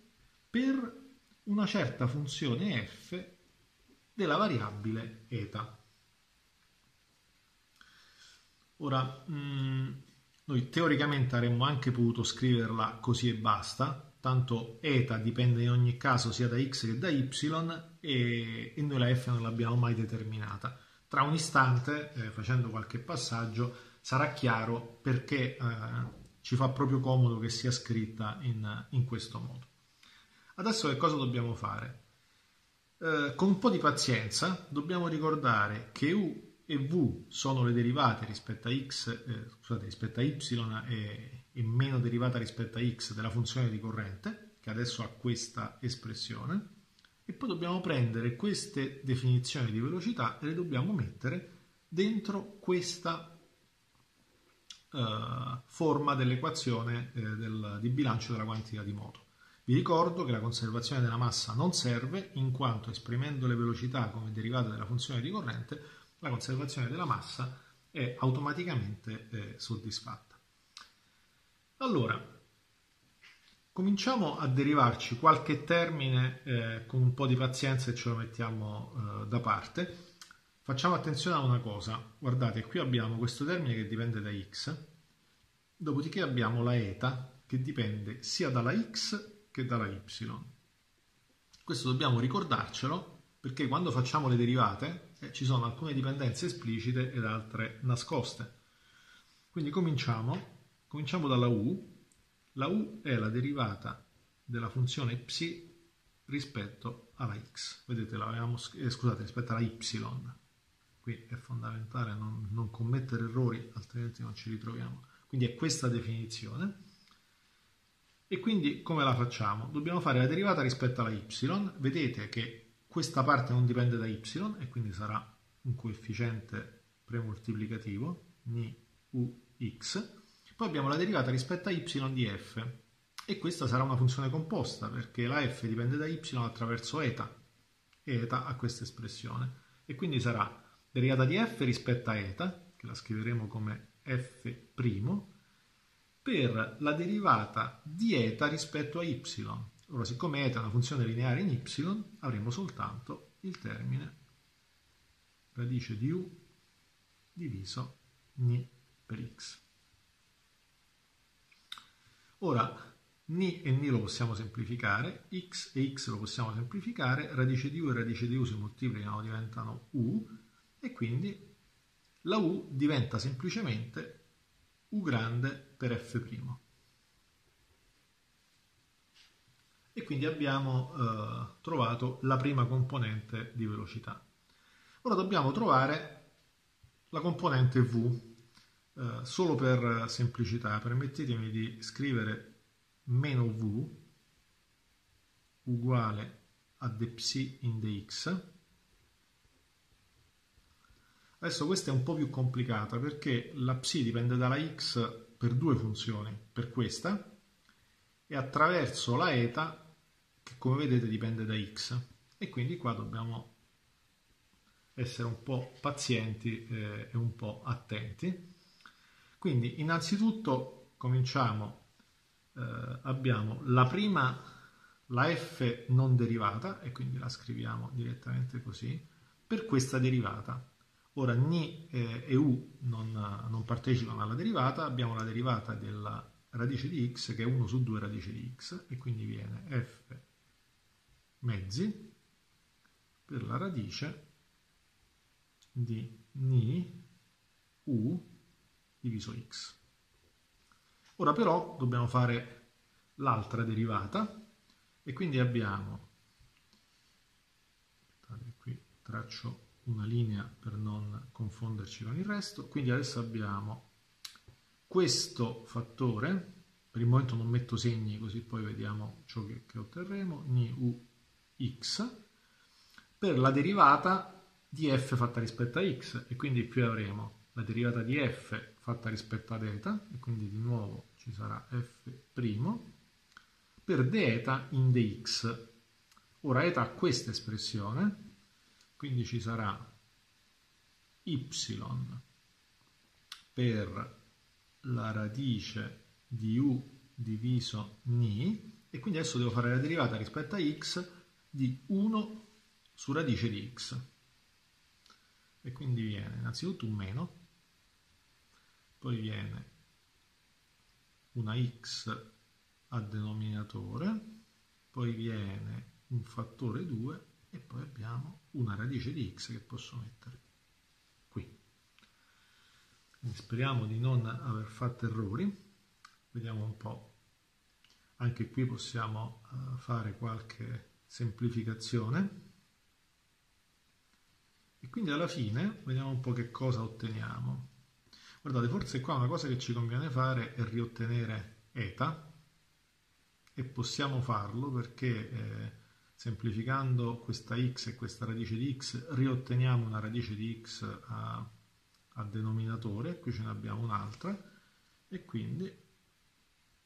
per una certa funzione f della variabile eta. Ora, mm, noi teoricamente avremmo anche potuto scriverla così e basta, tanto eta dipende in ogni caso sia da x che da y e, noi la f non l'abbiamo mai determinata. Tra un istante, eh, facendo qualche passaggio, sarà chiaro perché eh, ci fa proprio comodo che sia scritta in questo modo. Adesso che cosa dobbiamo fare? Eh, con un po' di pazienza dobbiamo ricordare che u e v sono le derivate rispetto a x, eh, scusate, rispetto a y e, e meno derivata rispetto a x della funzione di corrente, che adesso ha questa espressione, e poi dobbiamo prendere queste definizioni di velocità e le dobbiamo mettere dentro questa uh, forma dell'equazione eh, del, di bilancio della quantità di moto. Vi ricordo che la conservazione della massa non serve in quanto esprimendo le velocità come derivate della funzione di corrente, la conservazione della massa è automaticamente eh, soddisfatta. Allora, cominciamo a derivarci qualche termine eh, con un po' di pazienza e ce lo mettiamo eh, da parte. Facciamo attenzione a una cosa, guardate, qui abbiamo questo termine che dipende da x, dopodiché abbiamo la eta che dipende sia dalla x che dalla y. Questo dobbiamo ricordarcelo perché quando facciamo le derivate eh, ci sono alcune dipendenze esplicite ed altre nascoste. Quindi cominciamo, cominciamo dalla u. La u è la derivata della funzione psi rispetto alla x. Vedete, l'avevamo, eh, scusate, rispetto alla y. Qui è fondamentale non, non commettere errori, altrimenti non ci ritroviamo. Quindi è questa definizione. E quindi come la facciamo? Dobbiamo fare la derivata rispetto alla y. Vedete che questa parte non dipende da y e quindi sarà un coefficiente premoltiplicativo, ni ux. Poi abbiamo la derivata rispetto a y di f e questa sarà una funzione composta perché la f dipende da y attraverso eta e eta ha questa espressione e quindi sarà derivata di f rispetto a eta, che la scriveremo come f' per la derivata di eta rispetto a y. Ora, siccome eta è una funzione lineare in y, avremo soltanto il termine radice di u diviso ni per x. Ora, ni e ni lo possiamo semplificare, x e x lo possiamo semplificare, radice di u e radice di u si moltiplicano, diventano u, e quindi la u diventa semplicemente u grande per f'. E quindi abbiamo eh, trovato la prima componente di velocità. Ora dobbiamo trovare la componente v. Eh, solo per semplicità permettetemi di scrivere meno v uguale a dψ in dx Adesso questa è un po' più complicata perché la psi dipende dalla x per due funzioni, per questa e attraverso la eta che come vedete dipende da x e quindi qua dobbiamo essere un po' pazienti eh, e un po' attenti. Quindi innanzitutto cominciamo, eh, abbiamo la prima, la f non derivata e quindi la scriviamo direttamente così, per questa derivata Ora Ni eh, e U non, non, partecipano alla derivata, abbiamo la derivata della radice di x che è 1 su 2 radice di x e quindi viene f mezzi per la radice di Ni U diviso x. Ora però dobbiamo fare l'altra derivata e quindi abbiamo, qui traccio una linea per non confonderci con il resto. Quindi adesso abbiamo questo fattore. Per il momento non metto segni così poi vediamo ciò che, che otterremo, ni u x, per la derivata di f fatta rispetto a x. E quindi qui avremo la derivata di f fatta rispetto ad eta. E quindi di nuovo ci sarà f' per deta in dx. Ora eta ha questa espressione, quindi ci sarà y per la radice di u diviso ni e quindi adesso devo fare la derivata rispetto a x di 1 su radice di x. E quindi viene innanzitutto un meno poi viene una x a denominatore poi viene un fattore 2 e poi abbiamo una radice di x che posso mettere qui. Quindi speriamo di non aver fatto errori. Vediamo un po' anche qui possiamo uh, fare qualche semplificazione. E quindi alla fine vediamo un po' che cosa otteniamo. Guardate forse qua una cosa che ci conviene fare è riottenere eta e possiamo farlo perché eh, semplificando questa x e questa radice di x riotteniamo una radice di x a, a denominatore qui ce ne abbiamo un'altra e quindi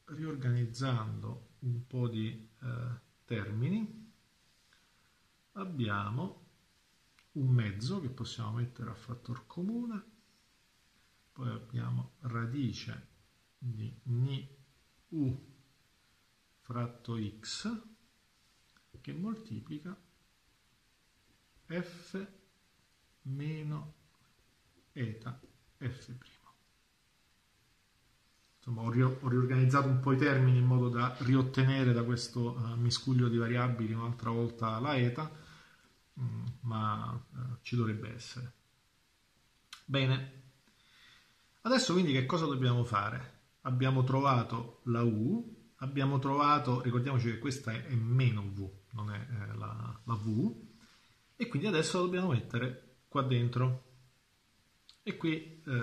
riorganizzando un po' di eh, termini abbiamo un mezzo che possiamo mettere a fattor comune poi abbiamo radice di ni u fratto x che moltiplica f meno eta f' insomma, ho, riorganizzato un po' i termini in modo da riottenere da questo uh, miscuglio di variabili un'altra volta la eta, mm, ma uh, ci dovrebbe essere. Bene, adesso quindi che cosa dobbiamo fare? Abbiamo trovato la u, abbiamo trovato, ricordiamoci che questa è meno v, non è eh, la, la v, e quindi adesso la dobbiamo mettere qua dentro. E qui eh,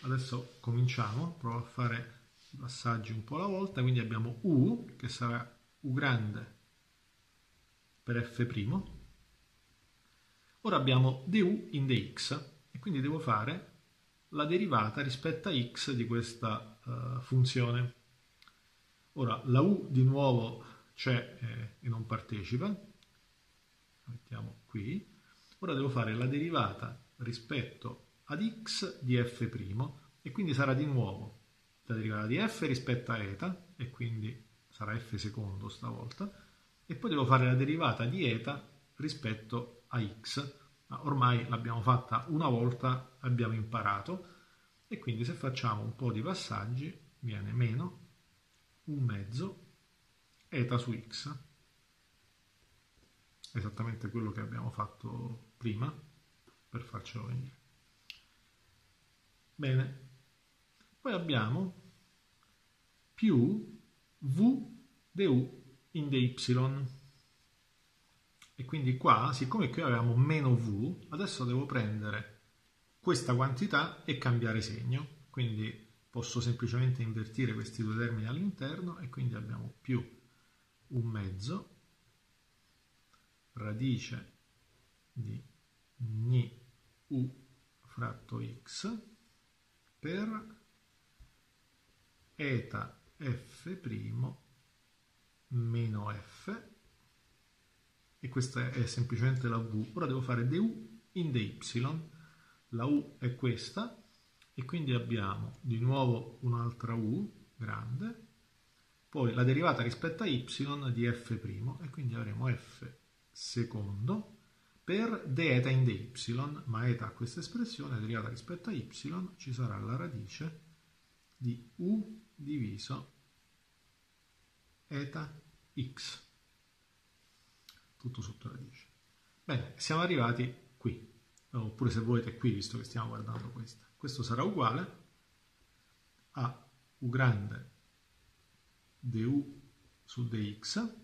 adesso cominciamo, provo a fare passaggi un po' alla volta, quindi abbiamo U che sarà U grande per F'. Ora abbiamo du in dx e quindi devo fare la derivata rispetto a x di questa uh, funzione. Ora la u di nuovo c'è eh, e non partecipa, mettiamo qui. Ora devo fare la derivata rispetto ad x di f' e quindi sarà di nuovo la derivata di f rispetto a eta, e quindi sarà f secondo stavolta, e poi devo fare la derivata di eta rispetto a x. Ma ormai l'abbiamo fatta una volta, abbiamo imparato, e quindi se facciamo un po' di passaggi viene meno un mezzo eta su x, esattamente quello che abbiamo fatto prima, per farcelo venire. Bene, poi abbiamo più v du in dy. E quindi qua, siccome qui avevamo meno v, adesso devo prendere questa quantità e cambiare segno. Quindi posso semplicemente invertire questi due termini all'interno e quindi abbiamo più un mezzo radice di ni u fratto x per eta f' meno f e questa è semplicemente la v. Ora devo fare du in dy, la u è questa e quindi abbiamo di nuovo un'altra u grande, poi la derivata rispetto a y di f' e quindi avremo f secondo per deta in dy, ma eta ha questa espressione, derivata rispetto a y, ci sarà la radice di u diviso eta x, tutto sotto radice. Bene, siamo arrivati qui, oppure se volete qui, visto che stiamo guardando questa. Questo sarà uguale a u grande du su dx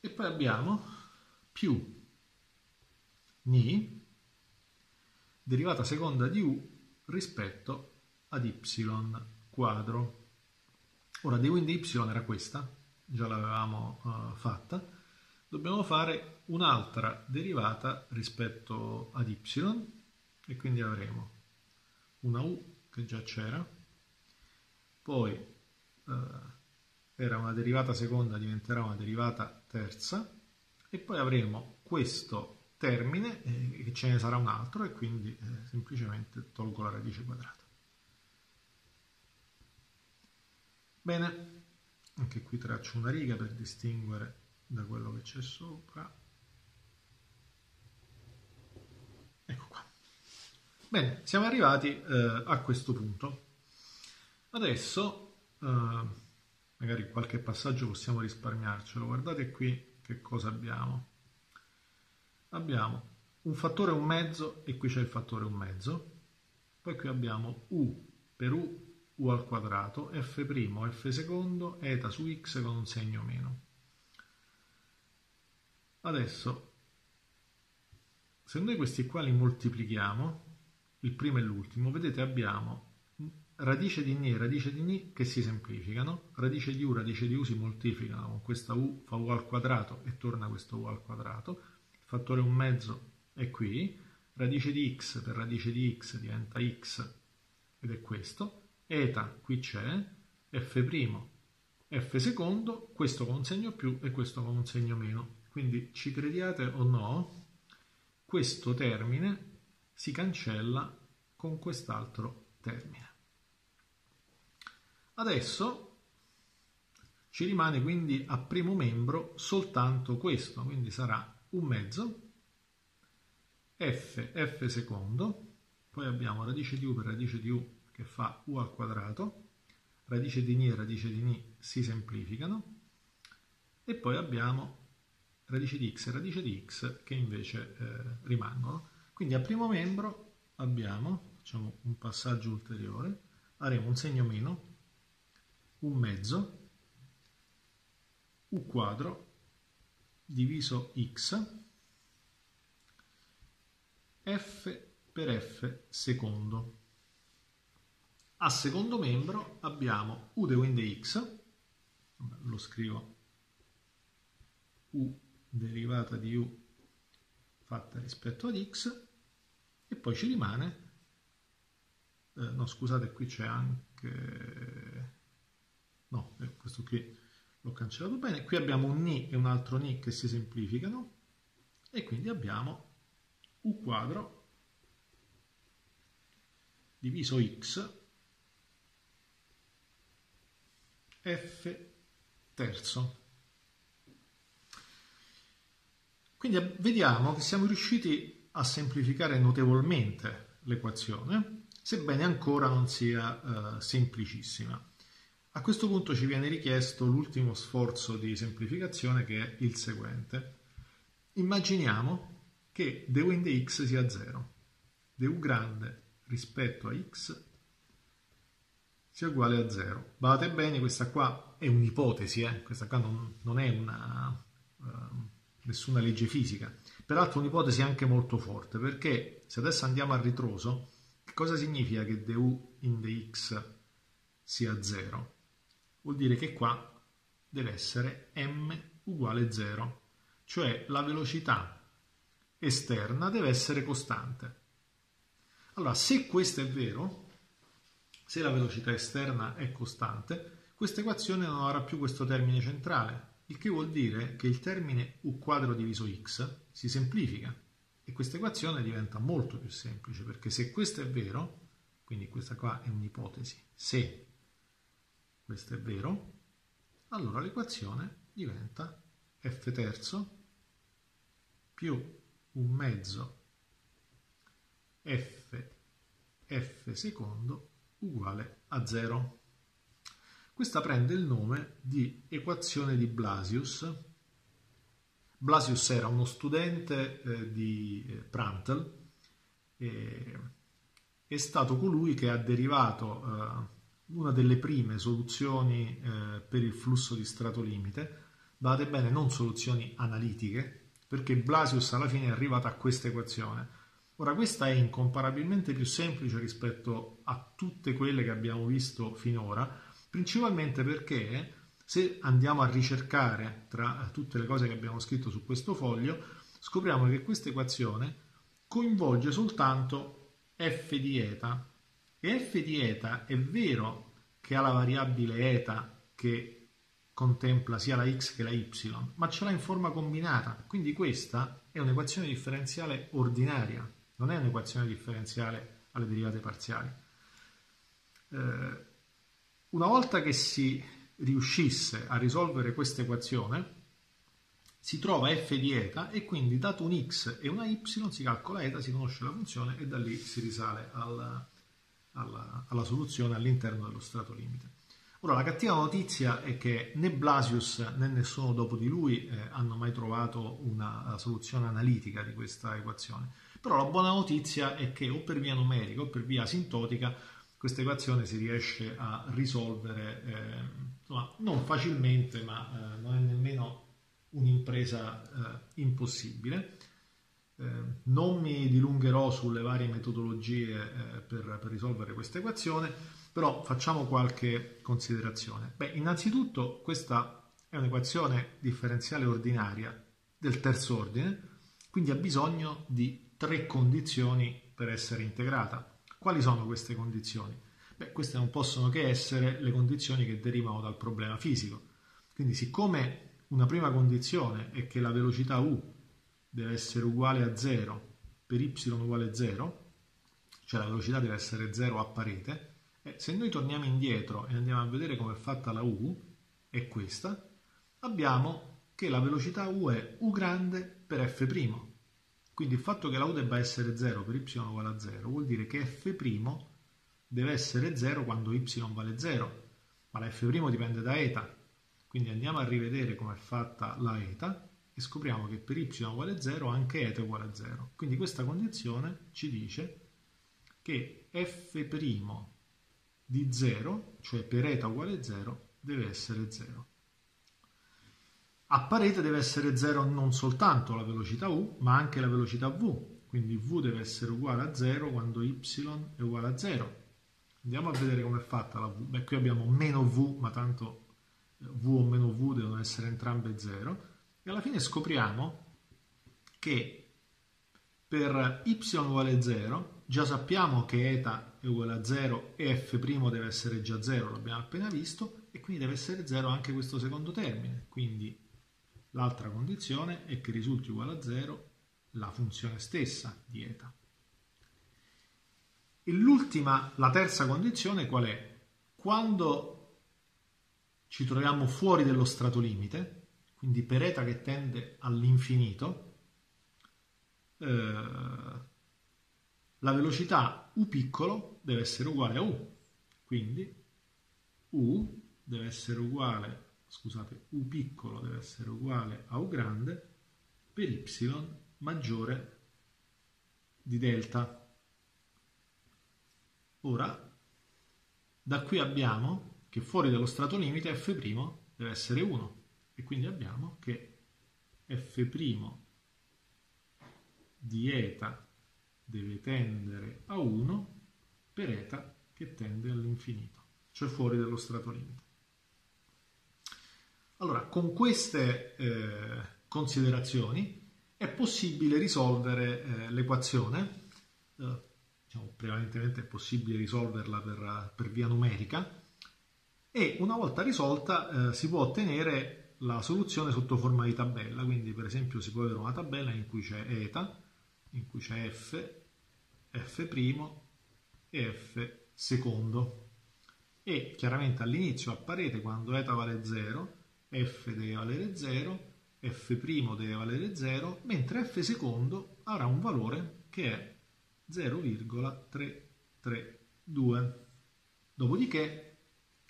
e poi abbiamo più ni derivata seconda di u rispetto ad y quadro. Ora, d quindi y era questa, già l'avevamo uh, fatta, dobbiamo fare un'altra derivata rispetto ad y e quindi avremo una u che già c'era, poi uh, era una derivata seconda, diventerà una derivata terza e poi avremo questo termine eh, ce ne sarà un altro e quindi eh, semplicemente tolgo la radice quadrata. Bene, anche qui traccio una riga per distinguere da quello che c'è sopra. Ecco qua. Bene, siamo arrivati eh, a questo punto. Adesso, eh, magari qualche passaggio possiamo risparmiarcelo. Guardate qui che cosa abbiamo. Abbiamo un fattore un mezzo e qui c'è il fattore un mezzo. Poi qui abbiamo u per u u al quadrato, f' f secondo, eta su x con un segno meno. Adesso, se noi questi qua li moltiplichiamo, il primo e l'ultimo, vedete abbiamo radice di n e radice di n che si semplificano, radice di u, radice di u si moltiplicano con questa u fa u al quadrato e torna questo u al quadrato, il fattore un mezzo è qui, radice di x per radice di x diventa x ed è questo, eta qui c'è, f', f secondo, questo con un segno più e questo con un segno meno. Quindi ci crediate o no, questo termine si cancella con quest'altro termine. Adesso ci rimane quindi a primo membro soltanto questo, quindi sarà un mezzo f, f secondo, poi abbiamo radice di u per radice di u che fa u al quadrato, radice di ni e radice di ni si semplificano e poi abbiamo radice di x e radice di x che invece eh, rimangono. Quindi a primo membro abbiamo, facciamo un passaggio ulteriore, avremo un segno meno, un mezzo, u quadro diviso x, f per f secondo. A secondo membro abbiamo u de Wind x, lo scrivo u derivata di u fatta rispetto ad x, e poi ci rimane, eh, no scusate qui c'è anche, no, eh, questo qui l'ho cancellato bene, qui abbiamo un ni e un altro ni che si semplificano, e quindi abbiamo u quadro diviso x F terzo. Quindi vediamo che siamo riusciti a semplificare notevolmente l'equazione, sebbene ancora non sia uh, semplicissima. A questo punto ci viene richiesto l'ultimo sforzo di semplificazione che è il seguente. Immaginiamo che du in dx sia 0, du grande rispetto a x sia uguale a 0. Badate bene, questa qua è un'ipotesi, eh? questa qua non, non è una, uh, nessuna legge fisica. Peraltro un'ipotesi anche molto forte, perché se adesso andiamo a ritroso, che cosa significa che du in dx sia 0? Vuol dire che qua deve essere m uguale 0, cioè la velocità esterna deve essere costante. Allora, se questo è vero, se la velocità esterna è costante, questa equazione non avrà più questo termine centrale, il che vuol dire che il termine u quadro diviso x si semplifica e questa equazione diventa molto più semplice perché se questo è vero, quindi questa qua è un'ipotesi, se questo è vero, allora l'equazione diventa f terzo più un mezzo f f secondo uguale a 0. Questa prende il nome di equazione di Blasius. Blasius era uno studente eh, di eh, Prandtl e è stato colui che ha derivato eh, una delle prime soluzioni eh, per il flusso di strato limite. Badate bene, non soluzioni analitiche, perché Blasius alla fine è arrivato a questa equazione Ora questa è incomparabilmente più semplice rispetto a tutte quelle che abbiamo visto finora, principalmente perché se andiamo a ricercare tra tutte le cose che abbiamo scritto su questo foglio, scopriamo che questa equazione coinvolge soltanto f di eta e f di eta è vero che ha la variabile eta che contempla sia la x che la y, ma ce l'ha in forma combinata, quindi questa è un'equazione differenziale ordinaria, non è un'equazione differenziale alle derivate parziali. Eh, una volta che si riuscisse a risolvere questa equazione, si trova f di eta e quindi dato un x e una y si calcola eta, si conosce la funzione e da lì si risale alla, alla, alla soluzione all'interno dello strato limite. Ora, la cattiva notizia è che né Blasius né nessuno dopo di lui eh, hanno mai trovato una soluzione analitica di questa equazione. Però la buona notizia è che o per via numerica o per via asintotica questa equazione si riesce a risolvere eh, insomma, non facilmente, ma eh, non è nemmeno un'impresa eh, impossibile. Eh, non mi dilungherò sulle varie metodologie eh, per, per, risolvere questa equazione, però facciamo qualche considerazione. Beh, innanzitutto questa è un'equazione differenziale ordinaria del terzo ordine, quindi ha bisogno di tre condizioni per essere integrata. Quali sono queste condizioni? Beh, queste non possono che essere le condizioni che derivano dal problema fisico. Quindi siccome una prima condizione è che la velocità u deve essere uguale a 0 per y uguale a 0, cioè la velocità deve essere 0 a parete, e se noi torniamo indietro e andiamo a vedere come è fatta la u, è questa, abbiamo che la velocità u è u grande per f'. Quindi il fatto che la u debba essere 0 per y uguale a 0 vuol dire che f' deve essere 0 quando y vale 0, ma la f' dipende da eta, quindi andiamo a rivedere come è fatta la eta e scopriamo che per y uguale 0 anche eta uguale a 0. Quindi questa condizione ci dice che f' di 0, cioè per eta uguale 0, deve essere 0. A parete deve essere 0 non soltanto la velocità u, ma anche la velocità v. Quindi v deve essere uguale a 0 quando y è uguale a 0. Andiamo a vedere come è fatta la v. Beh, qui abbiamo meno v, ma tanto v o meno v devono essere entrambe 0 e alla fine scopriamo che per y uguale 0 già sappiamo che eta è uguale a 0 e f' deve essere già 0, l'abbiamo appena visto, e quindi deve essere 0 anche questo secondo termine. Quindi l'altra condizione è che risulti uguale a 0 la funzione stessa di eta. E l'ultima, la terza condizione qual è? Quando ci troviamo fuori dello strato limite, quindi per eta che tende all'infinito, eh, la velocità u piccolo deve essere uguale a u, quindi u deve essere uguale, scusate, u piccolo deve essere uguale a u grande per y maggiore di delta. Ora, da qui abbiamo che fuori dallo strato limite f' deve essere 1 e quindi abbiamo che f' di eta deve tendere a 1 per eta che tende all'infinito, cioè fuori dallo strato limite. Allora, con queste eh, considerazioni è possibile risolvere eh, l'equazione, eh, diciamo, prevalentemente è possibile risolverla per, per via numerica, e una volta risolta eh, si può ottenere la soluzione sotto forma di tabella, quindi per esempio si può avere una tabella in cui c'è eta, in cui c'è f, f' e f secondo e chiaramente all'inizio apparete quando eta vale 0, f deve valere 0, f' deve valere 0, mentre f secondo avrà un valore che è 0,332. Dopodiché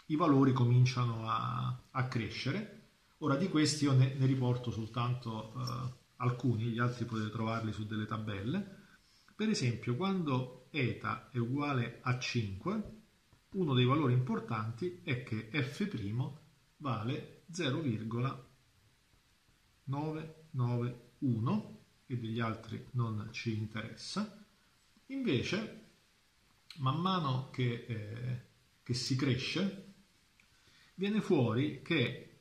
i valori cominciano a, a crescere. Ora di questi io ne, ne riporto soltanto eh, alcuni, gli altri potete trovarli su delle tabelle. Per esempio, quando eta è uguale a 5, uno dei valori importanti è che f' vale 0,991 e degli altri non ci interessa. Invece, man mano che, eh, che si cresce, viene fuori che,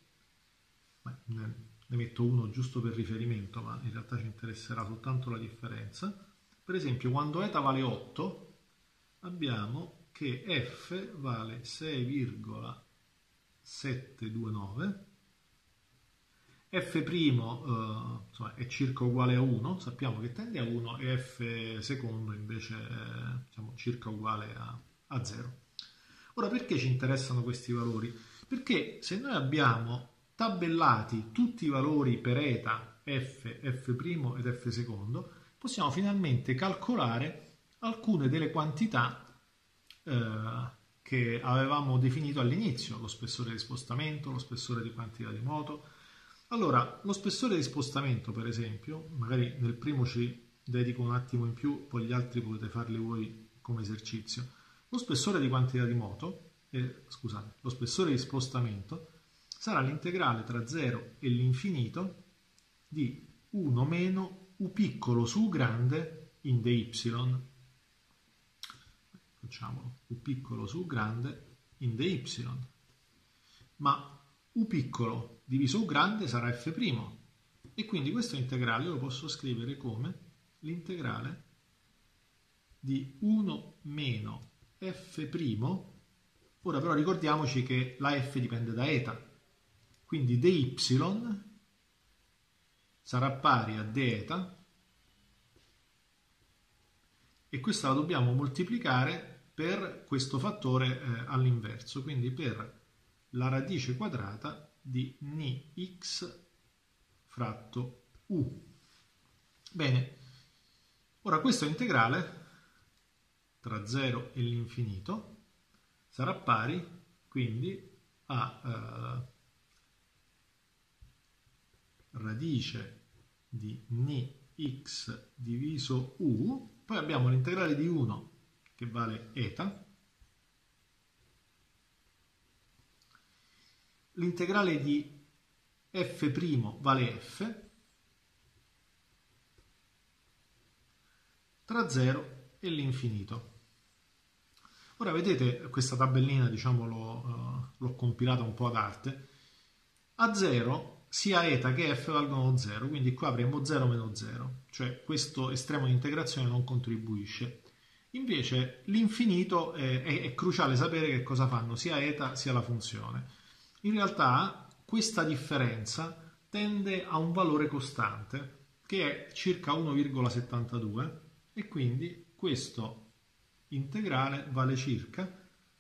ne, metto uno giusto per riferimento, ma in realtà ci interesserà soltanto la differenza, per esempio quando eta vale 8, abbiamo che f vale 6,729 f' eh, insomma, è circa uguale a 1, sappiamo che tende a 1 e f secondo invece è diciamo, circa uguale a, a 0. Ora perché ci interessano questi valori? Perché se noi abbiamo tabellati tutti i valori per eta, f, f' ed f secondo, possiamo finalmente calcolare alcune delle quantità eh, che avevamo definito all'inizio, lo spessore di spostamento, lo spessore di quantità di moto, allora, lo spessore di spostamento, per esempio, magari nel primo ci dedico un attimo in più, poi gli altri potete farli voi come esercizio. Lo spessore di quantità di moto, eh, scusate, lo spessore di spostamento sarà l'integrale tra 0 e l'infinito di 1 meno u piccolo su u grande in dy. Facciamolo, u piccolo su u grande in dy. Ma u piccolo diviso u grande sarà f' e quindi questo integrale lo posso scrivere come l'integrale di 1 meno f', ora però ricordiamoci che la f dipende da eta, quindi dy sarà pari a d eta e questa la dobbiamo moltiplicare per questo fattore eh, all'inverso, quindi per la radice quadrata di ni x fratto u. Bene, ora questo integrale tra 0 e l'infinito sarà pari quindi a eh, radice di ni x diviso u, poi abbiamo l'integrale di 1 che vale eta, l'integrale di f' vale f tra 0 e l'infinito. Ora vedete questa tabellina, diciamo, l'ho, uh, compilata un po' ad arte. A 0 sia eta che f valgono 0, quindi qua avremo 0 meno 0, cioè questo estremo di integrazione non contribuisce. Invece l'infinito è, è, è cruciale sapere che cosa fanno sia eta sia la funzione. In realtà questa differenza tende a un valore costante che è circa 1,72 e quindi questo integrale vale circa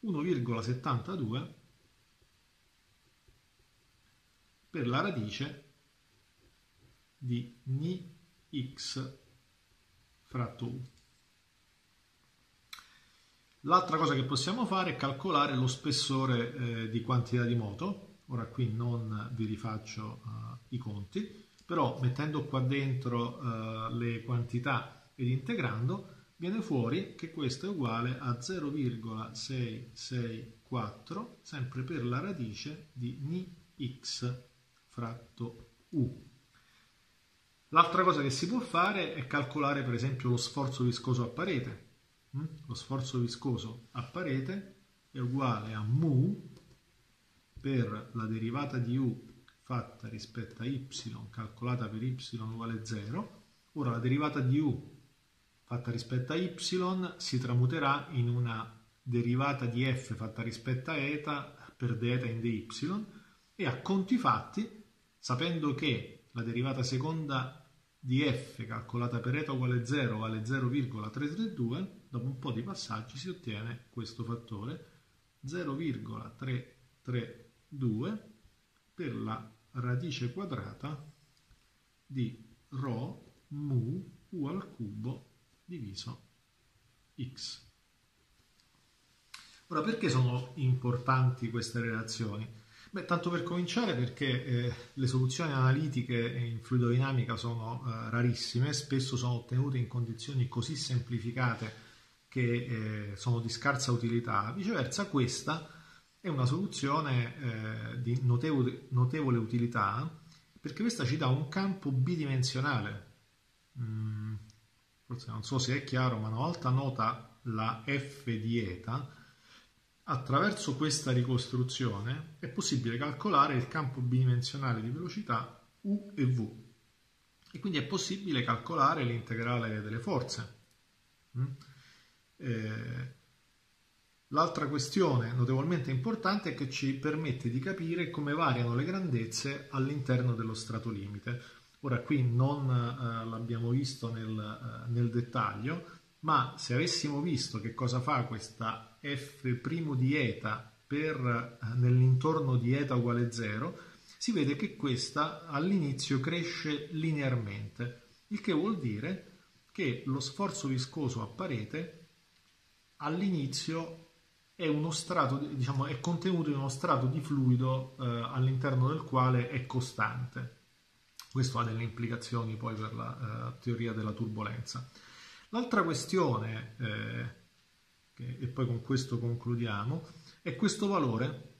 1,72 per la radice di ni x fratto u. L'altra cosa che possiamo fare è calcolare lo spessore eh, di quantità di moto. Ora qui non vi rifaccio uh, i conti, però mettendo qua dentro uh, le quantità ed integrando viene fuori che questo è uguale a 0,664 sempre per la radice di ni x fratto u. L'altra cosa che si può fare è calcolare per esempio lo sforzo viscoso a parete Mm? lo sforzo viscoso a parete è uguale a mu per la derivata di u fatta rispetto a y calcolata per y uguale 0. Ora la derivata di u fatta rispetto a y si tramuterà in una derivata di f fatta rispetto a eta per deta in dy e a conti fatti, sapendo che la derivata seconda di f calcolata per eta uguale 0 vale 0,332, dopo un po' di passaggi si ottiene questo fattore 0,332 per la radice quadrata di ρ mu u al cubo diviso x. Ora perché sono importanti queste relazioni? Beh, tanto per cominciare perché eh, le soluzioni analitiche in fluidodinamica sono eh, rarissime, spesso sono ottenute in condizioni così semplificate che eh, sono di scarsa utilità, viceversa questa è una soluzione eh, di notevole, notevole, utilità perché questa ci dà un campo bidimensionale. Mm, forse non so se è chiaro, ma una volta nota la f di eta, attraverso questa ricostruzione è possibile calcolare il campo bidimensionale di velocità u e v e quindi è possibile calcolare l'integrale delle forze. Mm? Eh, l'altra questione notevolmente importante è che ci permette di capire come variano le grandezze all'interno dello strato limite. Ora qui non eh, l'abbiamo visto nel, eh, nel, dettaglio, ma se avessimo visto che cosa fa questa f' di eta per, eh, nell'intorno di eta uguale 0, si vede che questa all'inizio cresce linearmente, il che vuol dire che lo sforzo viscoso a parete all'inizio è, strato, diciamo, è contenuto in uno strato di fluido eh, all'interno del quale è costante. Questo ha delle implicazioni poi per la uh, teoria della turbolenza. L'altra questione, eh, e poi con questo concludiamo, è questo valore,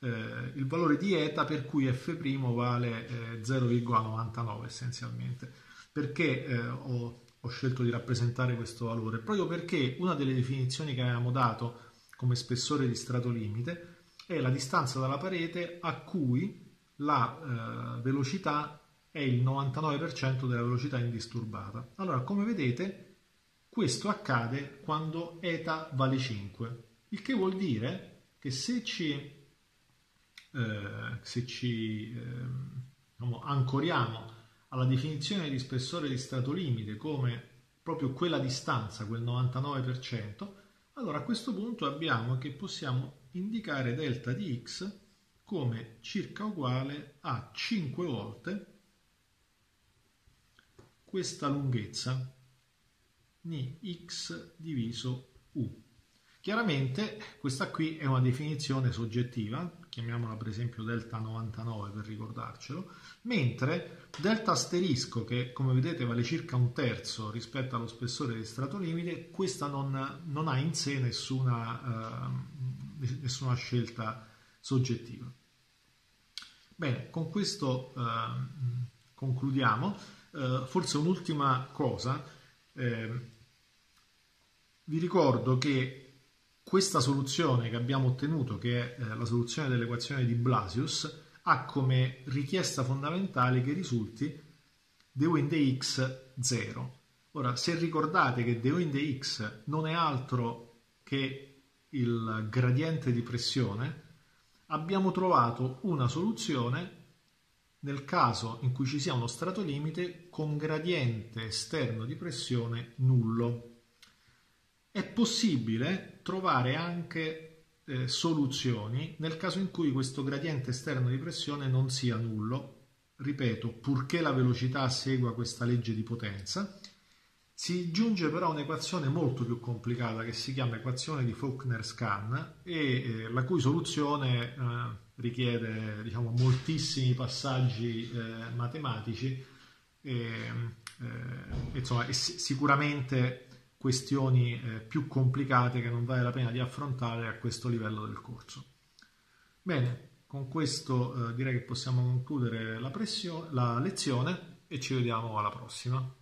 eh, il valore di eta per cui f' vale 0,99 eh, essenzialmente. Perché eh, ho, ho scelto di rappresentare questo valore? Proprio perché una delle definizioni che avevamo dato come spessore di strato limite è la distanza dalla parete a cui la eh, velocità è il 99% della velocità indisturbata. Allora, come vedete, questo accade quando eta vale 5, il che vuol dire che se ci, eh, se ci eh, diciamo, ancoriamo alla definizione di spessore di strato limite come proprio quella distanza, quel 99%, allora a questo punto abbiamo che possiamo indicare delta di x come circa uguale a 5 volte questa lunghezza ni x diviso u. Chiaramente questa qui è una definizione soggettiva, chiamiamola per esempio delta 99 per ricordarcelo, mentre delta asterisco, che come vedete vale circa un terzo rispetto allo spessore di strato limite, questa non, non ha in sé nessuna, uh, nessuna, scelta soggettiva. Bene, con questo uh, concludiamo. Uh, forse un'ultima cosa, eh, vi ricordo che questa soluzione che abbiamo ottenuto, che è eh, la soluzione dell'equazione di Blasius, ha come richiesta fondamentale che risulti deu in dx 0. Ora, se ricordate che deu in dx non è altro che il gradiente di pressione, abbiamo trovato una soluzione nel caso in cui ci sia uno strato limite con gradiente esterno di pressione nullo. È possibile trovare anche eh, soluzioni nel caso in cui questo gradiente esterno di pressione non sia nullo, ripeto, purché la velocità segua questa legge di potenza. Si giunge però a un'equazione molto più complicata che si chiama equazione di Faulkner-Scan e eh, la cui soluzione eh, richiede diciamo, moltissimi passaggi eh, matematici e, eh, insomma, sicuramente questioni eh, più complicate che non vale la pena di affrontare a questo livello del corso. Bene, con questo eh, direi che possiamo concludere la, la lezione e ci vediamo alla prossima.